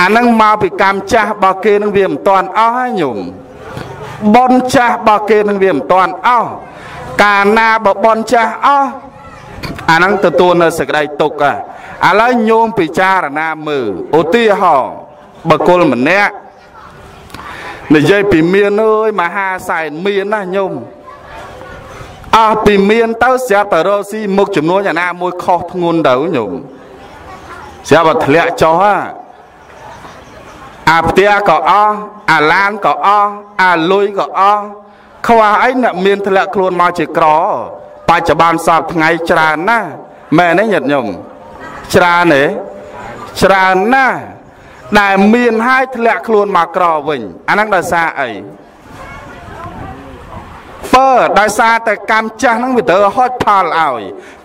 អានឹងមកពីកម្មចាស់របស់គេនឹងវាមិនទាន់អស់ហើយញោមបនចាស់របស់គេនឹងវាមិនទាន់អស់កាលណាបើបនចាស់អស់អានឹងទទួលនៅសេចក្តីទុក្ខឥឡូវញោមពិចារណាមើលឧទាហរណ៍បកុលម្នាក់ និយាយពីមានអើយមហាសែនមានណាញោមអស់ពីមានទៅស្រាប់តែរកស៊ីមុខចំនួនអាណាមួយខុសធ្ងន់ទៅញោមស្រាប់តែធ្លាក់ចុះហ่าអាផ្ទះក៏អស់អាឡានក៏អស់អាលុយក៏អស់ខ្វះអីអ្នកមានធ្លាក់ខ្លួនមកជាក្របច្ចុប្បន្នសពថ្ងៃច្រើនណាស់មែនទេញាតិញោមច្រើនទេច្រើនណាស់ ដែលមានហើយធ្លាក់ខ្លួនមកក្រវិញអាហ្នឹងដោយសារអីបើដោយសារតែកម្មចាស់ហ្នឹងវាត្រូវហុចផលឲ្យ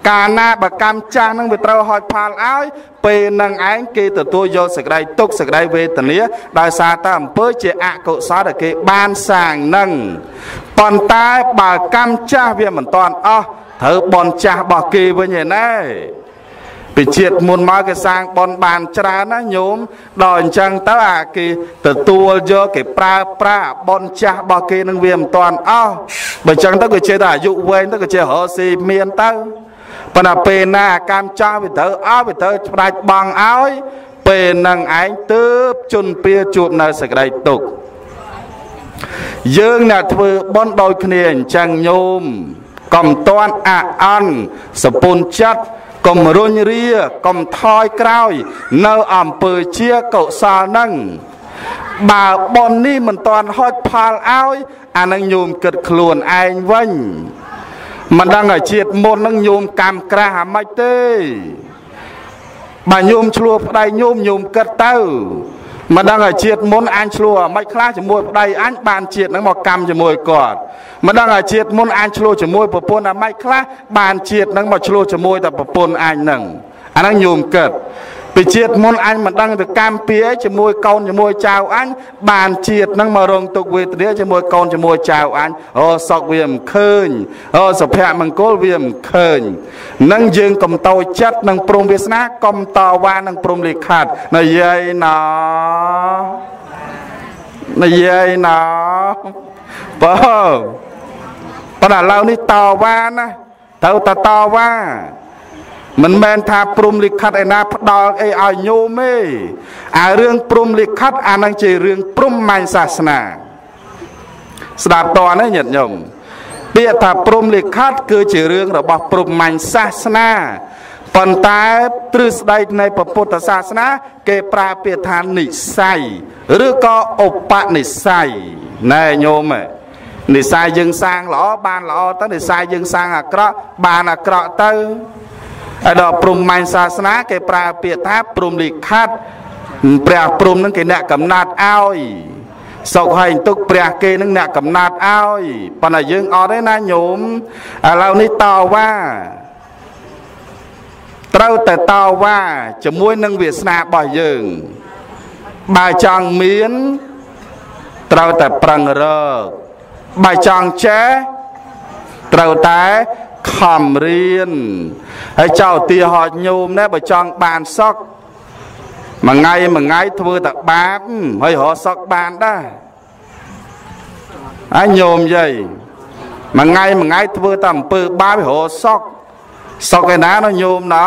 កាលណាបើកម្មចាស់ហ្នឹងវាត្រូវហុចផលឲ្យពេលនឹងឯងគេទទួលយកសេចក្តីទុកសេចក្តីវេទនាដោយសារតែអំពើជាអកុសលដែលគេបានសាងនឹងប៉ុន្តែបើកម្មចាស់វាមិនតាន់អស់ត្រូវបនចាស់របស់គេវិញឯណែ ពីជាតិមុនមកគេសាងបនបានច្រើនណាញោមដល់អញ្ចឹងទៅអាគេទទួលយកគេប្រើប្រាស់បនចាស់របស់គេនឹងវាមិនតាន់អស់បើអញ្ចឹងទៅគេចេះតែអាយុវែងទៅគេចេះរកស៊ីមានទៅប៉ុន្តែពេលណាកម្មចាស់វាត្រូវអស់វាត្រូវផ្ដាច់បងឲ្យពេលនឹងឯងទើបជន់ពៀជួបនៅសេចក្តីទុក្ខយើងអ្នកធ្វើបន់ដោយគ្នាអញ្ចឹងញោមកុំតាន់អអន់សពុនចិត្ត កុំរុញរាកុំថយក្រោយ នៅអំពើជាកុសលនឹងបើបននេះមិនតាន់ហុចផលឲ្យអានឹងញោមគិតខ្លួនឯងវិញមិនដឹងឲ្យជាតិមុននឹងញោមកម្មក្រាស់អាម៉េចទេបើញោមឆ្លោះប្តីញោមញោមគិតទៅ មិនដឹងឲ្យជាតិមុនអញឆ្លោះអាម៉េចខ្លះជាមួយប្តីអញបានជាតិនឹងមកកម្មជាមួយគាត់មិនដឹងឲ្យជាតិមុនអញឆ្លោះជាមួយប្រពន្ធអាម៉េចខ្លះបានជាតិនឹងមកឆ្លោះជាមួយតែប្រពន្ធអញនឹងអាហ្នឹងញោមគិត ពីជាតិមុនអញមិនដឹងទៅកម្មពីអីជាមួយកូនជាមួយចៅអញបានជាតិនឹងមករងទុកវេទនាជាមួយកូនជាមួយចៅអញអូសក់វាមិនឃើញអូសុភមង្គលវាមិនឃើញនឹងយើងកំតោចិត្តនឹងព្រមវាសនាកំតវ៉ានឹងព្រមលិខិតនិយាយណនិយាយណបើប៉ុន្តែឥឡូវនេះតវ៉ាណាត្រូវតតវ៉ា មិនមែនថាព្រំលិខិតឯណាផ្ដល់អីឲ្យញោមទេអារឿងព្រំលិខិតអានឹងជារឿងព្រំមាញ់សាសនាស្ដាប់តនេះញាតិញោមពាក្យថាព្រំលិខិតគឺជារឿងរបស់ព្រំមាញ់សាសនាប៉ុន្តែទ្រឹស្ដីនៃពុទ្ធសាសនា គេប្រើពាក្យថានិស័យឬក៏ឧបនិស្ស័យណែញោមនិស័យយើងសាងល្អបានល្អទៅនិស័យយើងសាងអាក្រក់បានអាក្រក់ទៅ ហើយដល់ព្រំមាញ់សាសនាគេប្រើពាក្យថាព្រំលិខិតព្រះព្រំនឹងគេអ្នកកំណត់ឲ្យសុកហើយទុកព្រះគេនឹងអ្នកកំណត់ឲ្យប៉ុន្តែយើងអត់ទេណាញោមឥឡូវនេះតវ៉ាត្រូវតែតវ៉ាជាមួយនឹងវាសនារបស់យើង បើចង់មានត្រូវតែប្រឹងរកបើចង់ចេះត្រូវតែ ខំរៀនហើយចៅឧទាហរណ៍ញោមណាបើចង់បានសុខមួយថ្ងៃមួយថ្ងៃធ្វើតែបាបហើយរកសុខបានដែរហើយញោមយាយមួយថ្ងៃមួយថ្ងៃធ្វើតែអំពើបាបរកសុខសុខឯណានោះញោមណា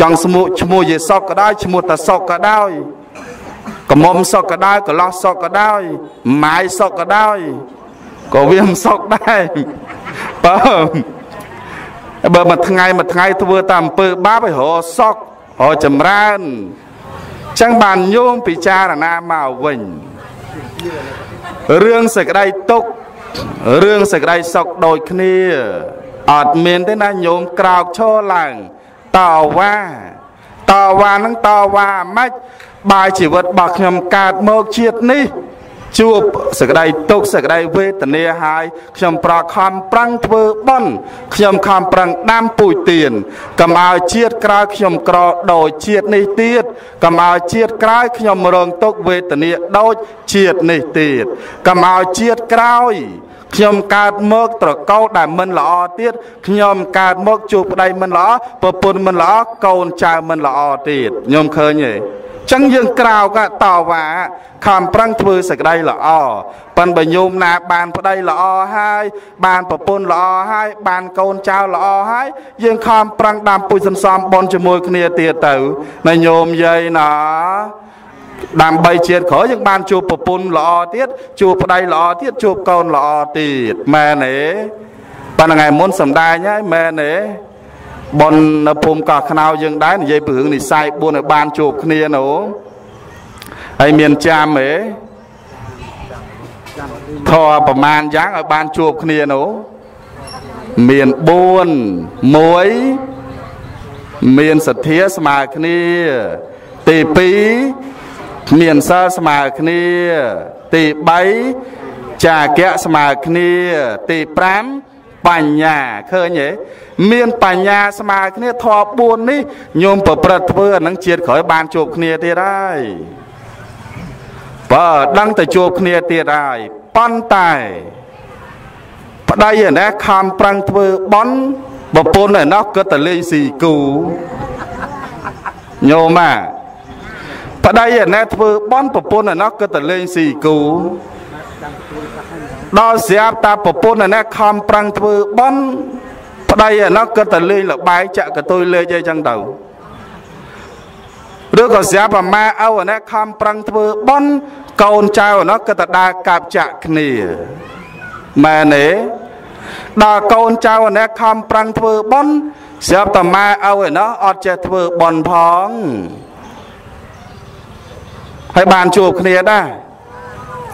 ចង់ស្មុឈ្មោះយេសុខក៏ដោយឈ្មោះតាសុខក៏ដោយកមុំសុខក៏ដោយកន្លោះសុខក៏ដោយម៉ាយសុខក៏ដោយក៏វាមិនសុខដែរបើ បើមួយថ្ងៃមួយថ្ងៃធ្វើតាមអំពើបាបឲ្យរសក់រចម្រើនចឹងបានញោមពិចារណាមកវិញរឿងសេចក្តីទុករឿងសេចក្តីសុខដូចគ្នាអត់មានទេណាញោមក្រោកឈរឡើងតវ៉ាតវ៉ានឹងតវ៉ាមិនបើជីវិតរបស់ខ្ញុំកើតមកជាតិនេះ ជួបសក្តីទុកសក្តីវេទនាហើយខ្ញុំប្រខំប្រឹងធ្វើបន់ខ្ញុំខំប្រឹងដាំពូជទៀនកុំឲ្យជាតិក្រោយខ្ញុំក្រដូចជាតិនេះទៀតកុំឲ្យជាតិក្រោយខ្ញុំរងទុកវេទនាដូចជាតិនេះទៀតកុំឲ្យជាតិក្រោយខ្ញុំកើតមកត្រកោដែលមិនល្អទៀតខ្ញុំកើតមកជួបប្តីមិនល្អប្រពន្ធមិនល្អកូនចៅមិនល្អទៀតខ្ញុំឃើញទេ ចឹងយើងក្រោកតវ៉ាខំប្រឹងធ្វើសេចក្តីល្អប៉ិនបើញោមណាបានប្តីល្អហើយបានប្រពន្ធល្អហើយបានកូនចៅល្អហើយយើងខំប្រឹងដាំពុជសន្សំបនជាមួយគ្នាទៀតទៅណាញោមយាយណាដើម្បីជាតិក្រោយយើងបានជួបប្រពន្ធល្អទៀតជួបប្តីល្អទៀតជួបកូនល្អទៀតមែនទេប៉ុន្តែថ្ងៃមុនសំដែងហើយមែនទេ បននៅភូមិកោះខ្នៅយើងដែរនិយាយពីរឿងនិស័យ4ឲ្យបានជួបគ្នានោះហើយមានចាំទេធរប្រមាណយ៉ាងឲ្យបានជួបគ្នានោះមាន4 1មានសទ្ធាស្មើគ្នា ទី2មានសិលស្មើគ្នា ទី3ចាគៈស្មើគ្នា ទី5 បញ្ញាឃើញទេមានបញ្ញាស្មើគ្នាធម៌4នេះញោមប្រព្រឹត្តធ្វើអានឹងជាតិក្រោយបានជួបគ្នាទៀតហើយបើដឹងតែជួបគ្នាទៀតហើយប៉ុន្តែប្តីឯណាខំប្រឹងធ្វើបន់ប្រពន្ធឯណោះគិតតែលេងស៊ីគូញោមអាប្តីឯណាធ្វើបន់ប្រពន្ធឯណោះគិតតែលេងស៊ីគូ ដល់ស្រាប់តាប្រពន្ធឯណាខំប្រឹងធ្វើបន់ប្តីឯណោះគិតតែលេងលបាយចាក់កតុយលេខអីចឹងទៅឬក៏ស្រាប់អាម៉ាឪអានេះខំប្រឹងធ្វើបន់កូនចៅអានោះគិតតែដើរកាប់ចាក់គ្នាមែនទេដល់កូនចៅអានេះខំប្រឹងធ្វើបន់ស្រាប់តែម៉ែឪឯណោះអត់ចេះធ្វើបន់ផងហើយបានជួបគ្នាដែរ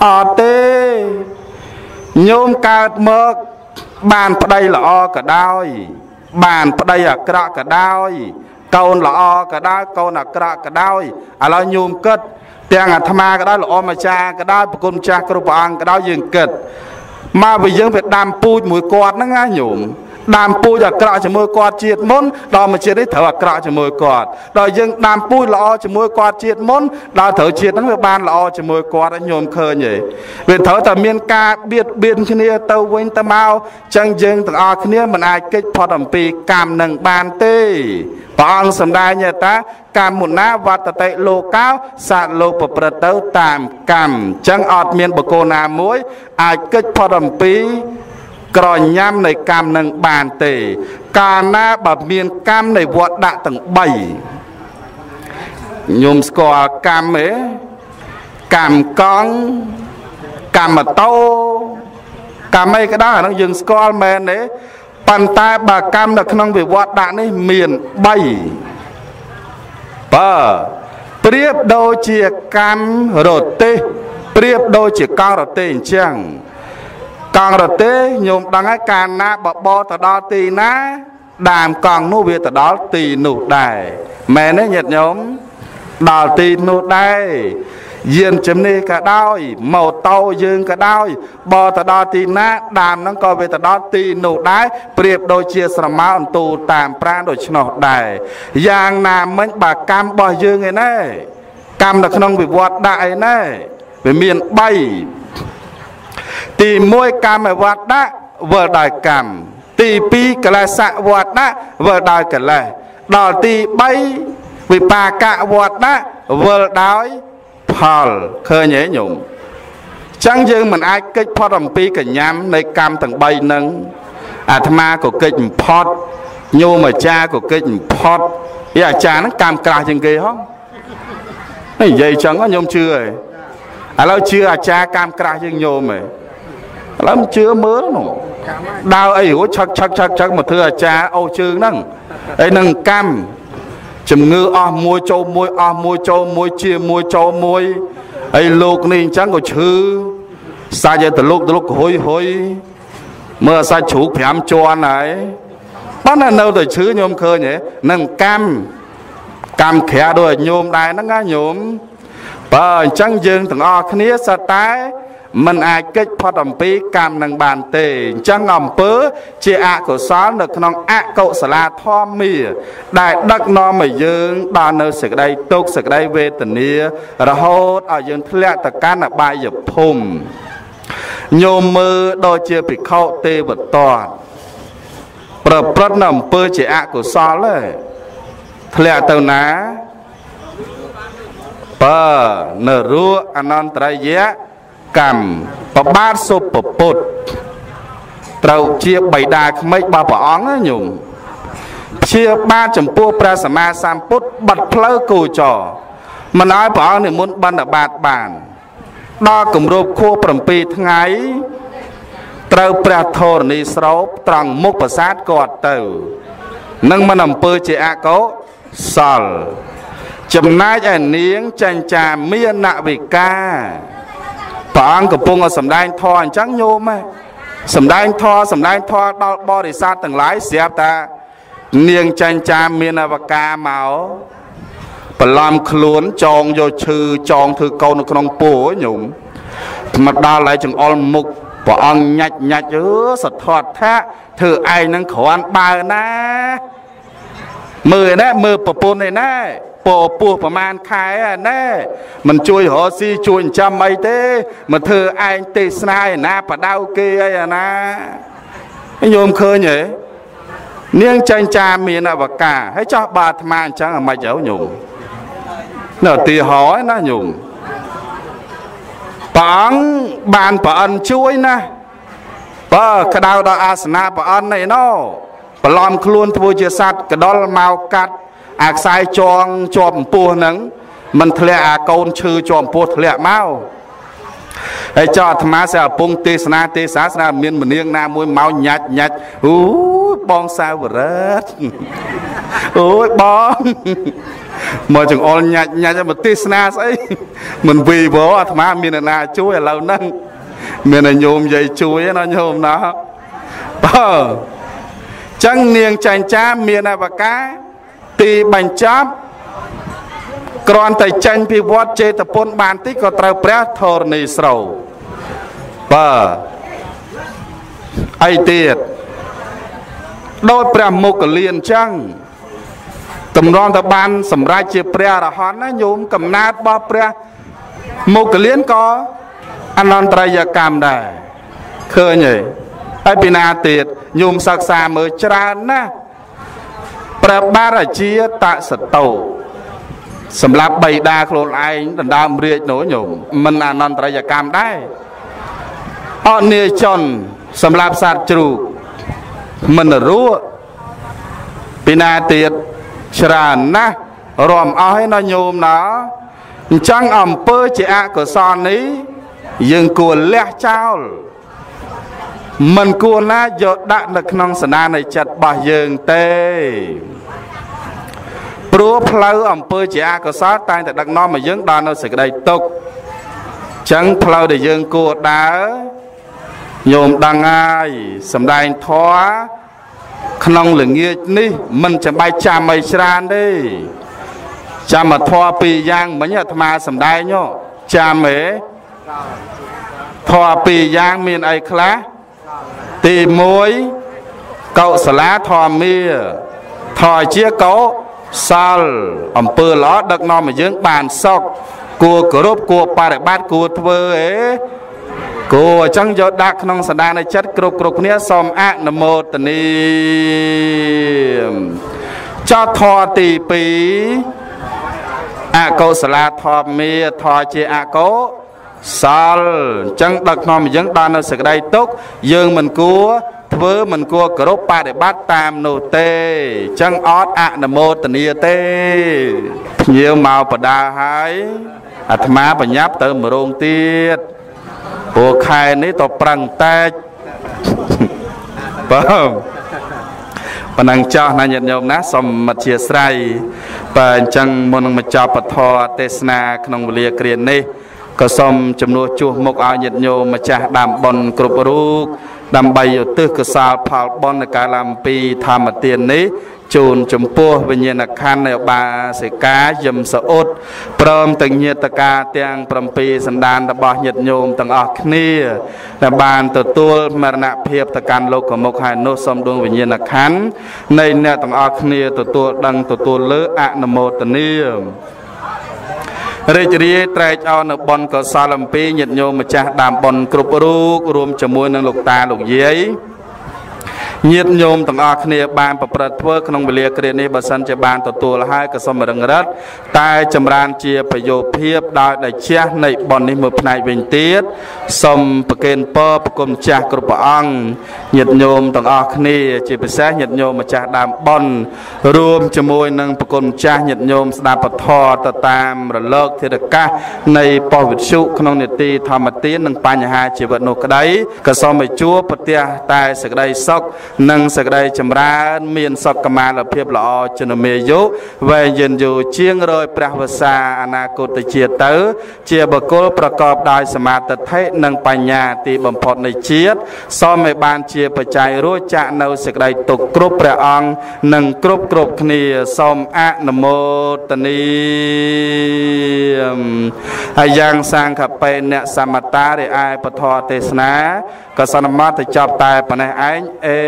អត់ទេ ញោមកើតមកបានប្តីល្អក៏ដោយ បានប្តីអាក្រក់ក៏ដោយកូនល្អក៏ដោយកូនអាក្រក់ក៏ដោយឥឡូវញោមគិត ទាំងអាត្មាក៏ដោយល្អម្ចាស់ក៏ដោយប្រគុណម្ចាស់គ្រប់ព្រះអង្គក៏ដោយយើងគិតមកវិញយើងវាដាំពូជមួយគាត់ហ្នឹងណាញោម ដាំពូជអាក្រក់ជាមួយគាត់ជាតិមុនដល់មកជាតិនេះត្រូវអាក្រក់ជាមួយគាត់ដល់យើងដាំពូជល្អជាមួយគាត់ជាតិមុនដល់ត្រូវជាតិហ្នឹងវាបានល្អជាមួយគាត់ញោមឃើញទេវាត្រូវតែមានការបៀតបៀនគ្នាទៅវិញទៅមកចឹងយើងទាំងអស់គ្នាមិនអាចកិច្ចផុតអំពីកម្មនឹងបានទេព្រះអង្គសម្ដែងថាកម្មមុណាវត្តតិលោកោសាទលោកប្រព្រឹត្តទៅតាមកម្មអញ្ចឹងអត់មានបកគោណាមួយ អាចកិច្ចផុតអំពី ក្រញ៉ាំនៃកម្មនឹងបានទេ កាលណាបើមានកម្មនៃវត្តដាក់ទាំង3ញោមស្គាល់កម្មទេកម្មកង់កម្មតោកម្មអីក៏ដោយអានោះយើងស្គាល់មែនទេប៉ុន្តែបើកម្មនៅក្នុងវិវត្តដាក់នេះមាន3បើប្រៀបដូចជាកម្មរទេសប្រៀបដូចជាកង់រទេអញ្ចឹង កង់រទេញោមដឹងហើយកាលណាបបោទៅដល់ទីណា ដាមកង់នោះវាទៅដល់ទីនោះដែរមែនទេញាតិញោមដល់ទីនោះដែរយានជំនីក៏ដោយម៉ូតូយើងក៏ដោយបើទៅដល់ទីណាដាមហ្នឹងក៏វាទៅដល់ទីនោះដែរប្រៀបដូចជាស្រមោលអន្ទូលតាមប្រាណដូច្នោះដែរយ៉ាងណាមិញបើកម្មរបស់យើងឯណែកម្មនៅក្នុងវិវត្តដាក់ឯណែវាមាន3 ទី1កម្មវត្តដាក់វិលដោយកម្មទី2កលេសវត្តដាក់វិលដោយកលេសដល់ទី3វិបាកវត្តដាក់វិលដោយផលឃើញទេញោមចឹងយើងមិនអាចកិច្ចផុតអំពីកញ្ញាំនៃកម្មទាំង3ហ្នឹងអាត្មាក៏កិច្ចបំផុតញោមអាចារ្យក៏កិច្ចបំផុតអីអាចារ្យហ្នឹងកម្មក្រាស់ជាងគេហ៎និយាយចឹងញោមជឿហ៎ឥឡូវជឿអាចារ្យកម្មក្រាស់ជាងញោមហ៎ ឥឡូវមិនជឿមើលនោះដើរអីរួចឆឹកឆឹកឆឹកឆឹកមកធ្វើអាចារ្យអូសជើងហ្នឹងអីនឹងកម្មជំងឺអស់មួយចូលមួយអស់មួយចូលមួយជាមួយចូលមួយហើយលោកនេះអញ្ចឹងក៏ឈឺសាច់ឲ្យតលុកតលុកហុយហុយមើលសាច់ជ្រូក5ជាន់ហើយប៉ុន្តែនៅតែឈឺញោមឃើញហ៎នឹងកម្មកម្មក្រាដូចញោមដែរហ្នឹងណាញោមបើអញ្ចឹងយើងទាំងអស់គ្នាសិតតែ មិនអាចកិច្ចផុតអំពីកម្មនឹងបានទេអញ្ចឹងអំពើ ជាអកុសលនៅក្នុងអកុសលាធម្មា ដែលដឹកនាំឲ្យយើងដល់នៅសេចក្តីទុក្ខសេចក្តីវេទនា រហូតឲ្យយើងធ្លាក់ទៅកាន់អបាយភូមិញោមមើលដូចជាភិក្ខុទេវតតប្រព្រឹត្តនៅអំពើជាអកុសលទេធ្លាក់ទៅណាបើនៅរੂអនន្តរយៈ កម្មប្របាទសុពពុទ្ធត្រូវជាបៃតាក្មេករបស់ព្រះអង្គណាញោមជាបាទចំពោះព្រះសម្មាសម្ពុទ្ធបាត់ផ្លូវគោចរមិនឲ្យព្រះអង្គនិមន្តបណ្ឌបាតបាន ដល់គម្រប់ខួប7ថ្ងៃត្រូវព្រះធរណីស្រោបត្រង់មុខប្រាសាទគាត់ទៅនឹងមិនអំពើជាអកុសល ចំណែកឯនាងចាញ់ចាមានណវិកា ព្រះអង្គកំពុងឲ្យសម្ដែងធម៌អញ្ចឹងញោមហ៎សម្ដែងធម៌សម្ដែងធម៌ដល់បរិស័ទទាំងឡាយស្រាប់តានាងចាញ់ចាមានអវកាមកបន្លំខ្លួនចងយកឈឺចងធ្វើកូននៅក្នុងពោញោមមកដល់ហើយចង្អុលមុខព្រះអង្គញាច់ញាច់អឺសទ្ធតថាធ្វើឯងនឹងគ្រាន់បើណាមើលណាមើលប្រពន្ធឯណា ពោពោះប្រមាណខែណែមិនជួយរកស៊ីជួយចិញ្ចឹមអីទេមកធ្វើឯងទេសនាឯណាបដៅគេអីអាណាញោមឃើញហ៎នាងចាញ់ចាមានអវកាហើយចោះបាអាត្មាអញ្ចឹងអាម៉េចទៅញោមនៅទីហោណាញោមព្រះអង្គបានប្រអិនជួយណាបើក្តៅដល់អាសនៈប្រអិននេះណោប្រឡំខ្លួនធ្វើជាសัตว์កដុលមកកាត់ អាខ្សែចងជាប់អំពោះហ្នឹងមិនធ្លាក់អាកូនឈឺជាប់អំពោះធ្លាក់មកហើយចោអាត្មា sẽ កំពុងទេសនាទេសាស្នាមានមនាងណាមួយមកញាច់ញាច់អូបងសាវរិទ្ធអូយបងមកចង្អុលញាច់ញាច់មកទេសនាស្អីមិនវីវអាត្មាមានអ្នកណាជួយឥឡូវហ្នឹងមានតែញោមយាយជួយណាញោមណាបើចឹងនាងចាញ់ចាមានអវកា ទីបញ្ចប់គ្រាន់តែចាញ់ពីវត្តចេតពុនបានតិចក៏ត្រូវព្រះធរណីស្រូវបើអីទៀតដោយព្រះមុគលានចឹងតម្រង់ទៅបានសម្រេចជាព្រះអរហន្តណាញោមកំណើតរបស់ព្រះមុគលានក៏អនន្តរយកម្មដែរឃើញទេហើយពីណាទៀតញោមសិក្សាមើលច្រើនណាស់ ព្រះបារាជាតសតោសម្រាប់បៃតាខ្លួនឯងដណ្ដើមរាជនោះញោមមិនអនន្តរយកម្មដែរអនិជន សម្រាប់សត្វជ្រូកមិនរੂពីណាទៀតច្រើនណាស់រំអស់ឯណាញោមណាអញ្ចឹងអំពើជាអកុសលនេះយើងគួរលះចោល មិនគួរណាយកដាក់នៅក្នុងសនានៃចិត្តរបស់យើងទេព្រោះផ្លូវអំពើជាអកុសលតែងតែដឹកនាំឲ្យយើងដល់នៅសេចក្តីទុក្ខចឹងផ្លូវដែលយើងគួរដើរញោមដឹងហើយសំដែងធម៌ក្នុងល្ងាចនេះ មិនចាំបាច់ចាំអីច្រើនទេចាំមកធម៌ពីរយ៉ាងមិញអាត្មាសំដែងចាំហេធម៌ពីរយ៉ាងមានអីខ្លះ ទី1កុសលាធម្មាធម៌ជាកុសលអំពើល្អដឹកនាំឲ្យយើងបានសុខគួរគោរពគួរបប្រតិបត្តិគួរធ្វើអេគួរអញ្ចឹងយកដាក់ក្នុងសន្តានចិត្តគ្រប់គ្រប់គ្នាសូមអនុមោទនីចោតធរទី2អកុសលាធម្មាធរជាអកុស លអញ្ចឹងដឹកនាំយើងដល់នៅសេចក្តីទុកយើងមិនគួរធ្វើមិនគួរគោរពបដិបត្តិតាមនោះទេអញ្ចឹងអត់អនុមោទនាទេភ្ញៀវមកបដាហើយអាត្មាបញ្ញាប់ទៅមរងទៀតព្រោះខែនេះទៅប្រឹងតែកបងប៉ុណ្ណឹងចោះណាញាតិញោមណាសូមអធិស្ឋានបើអញ្ចឹងមុននឹងមកចប់ពធទេសនាក្នុងវេលាគ្រានេះ ក៏សូមជំនួសជួសមុខឲ្យញាតិញោមម្ចាស់ដើមបុណ្យគ្រប់រូបដើម្បីឧទ្ទិសកុសលផលបុណ្យនៃកាលអំពីធម្មទាននេះជូនចំពោះវិញ្ញាណក្ខន្ធនៃបាសិកាយមសអ៊ុតព្រមទាំងញាតិកាទាំង7សន្តានរបស់ញាតិញោមទាំងអស់គ្នាដែលបានទទួលមរណភាពទៅកាន់លោកមុខហើយនោះសូមដួងវិញ្ញាណក្ខន្ធនៃអ្នកទាំងអស់គ្នាទទួលដឹងទទួលលើអនុមោទនា រីករាយត្រែកអរនៅបុណ្យកុសលអំពីញាតិញោមម្ចាស់ដើមបុណ្យគ្រប់រូបរួមជាមួយនឹងលោកតាលោកយាយ ញាតិញោមទាំងអស់គ្នាបានប្រព្រឹត្តធ្វើក្នុងវេលាគ្រានេះបើសិនជាបានទទួលហើយក៏សូមរឹងរិតតែចម្រើនជាប្រយោជន៍ភាពដោយដែលជះនៃបុណ្យនេះមួយផ្នែកវិញទៀតសូមប្រគេនពរប្រគុណចាស់គ្រប់ព្រះអង្គញាតិញោមទាំងអស់គ្នាជាពិសេសញាតិញោមម្ចាស់ដើមបុណ្យរួមជាមួយនឹងប្រគុណចាស់ញាតិញោមស្ដាប់ពធទៅតាមរលកធារកាសនៃប៉ុស្តិ៍វិទ្យុក្នុងនេតិធម្មទាននិងបញ្ហាជីវិតនោះក្តីក៏សូមឲ្យជួបប្រទះតែសេចក្តីសុខនិងសេចក្តីចម្រើន មានសុខមាលភាពល្អជំនាយុវែងយិនយូរជាងរយព្រះវសាអនាគតជាតិទៅ ជាបុគ្គលប្រកបដោយសមាធិនិងបញ្ញាទីបំផុតនៃជាតិសូមឲ្យបានជាបច្ច័យរួចចាក់នៅសេចក្តីទុកគ្រប់ព្រះអង្គនិងគ្រប់គ្រប់គ្នាសូមអនុមោទនីហើយយ៉ាងសាងខបេអ្នកសមតារិអាយពធទេសនាក៏សន្មតទៅចប់តែប៉ុណ្ណេះឯងអេ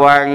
វ៉ាំង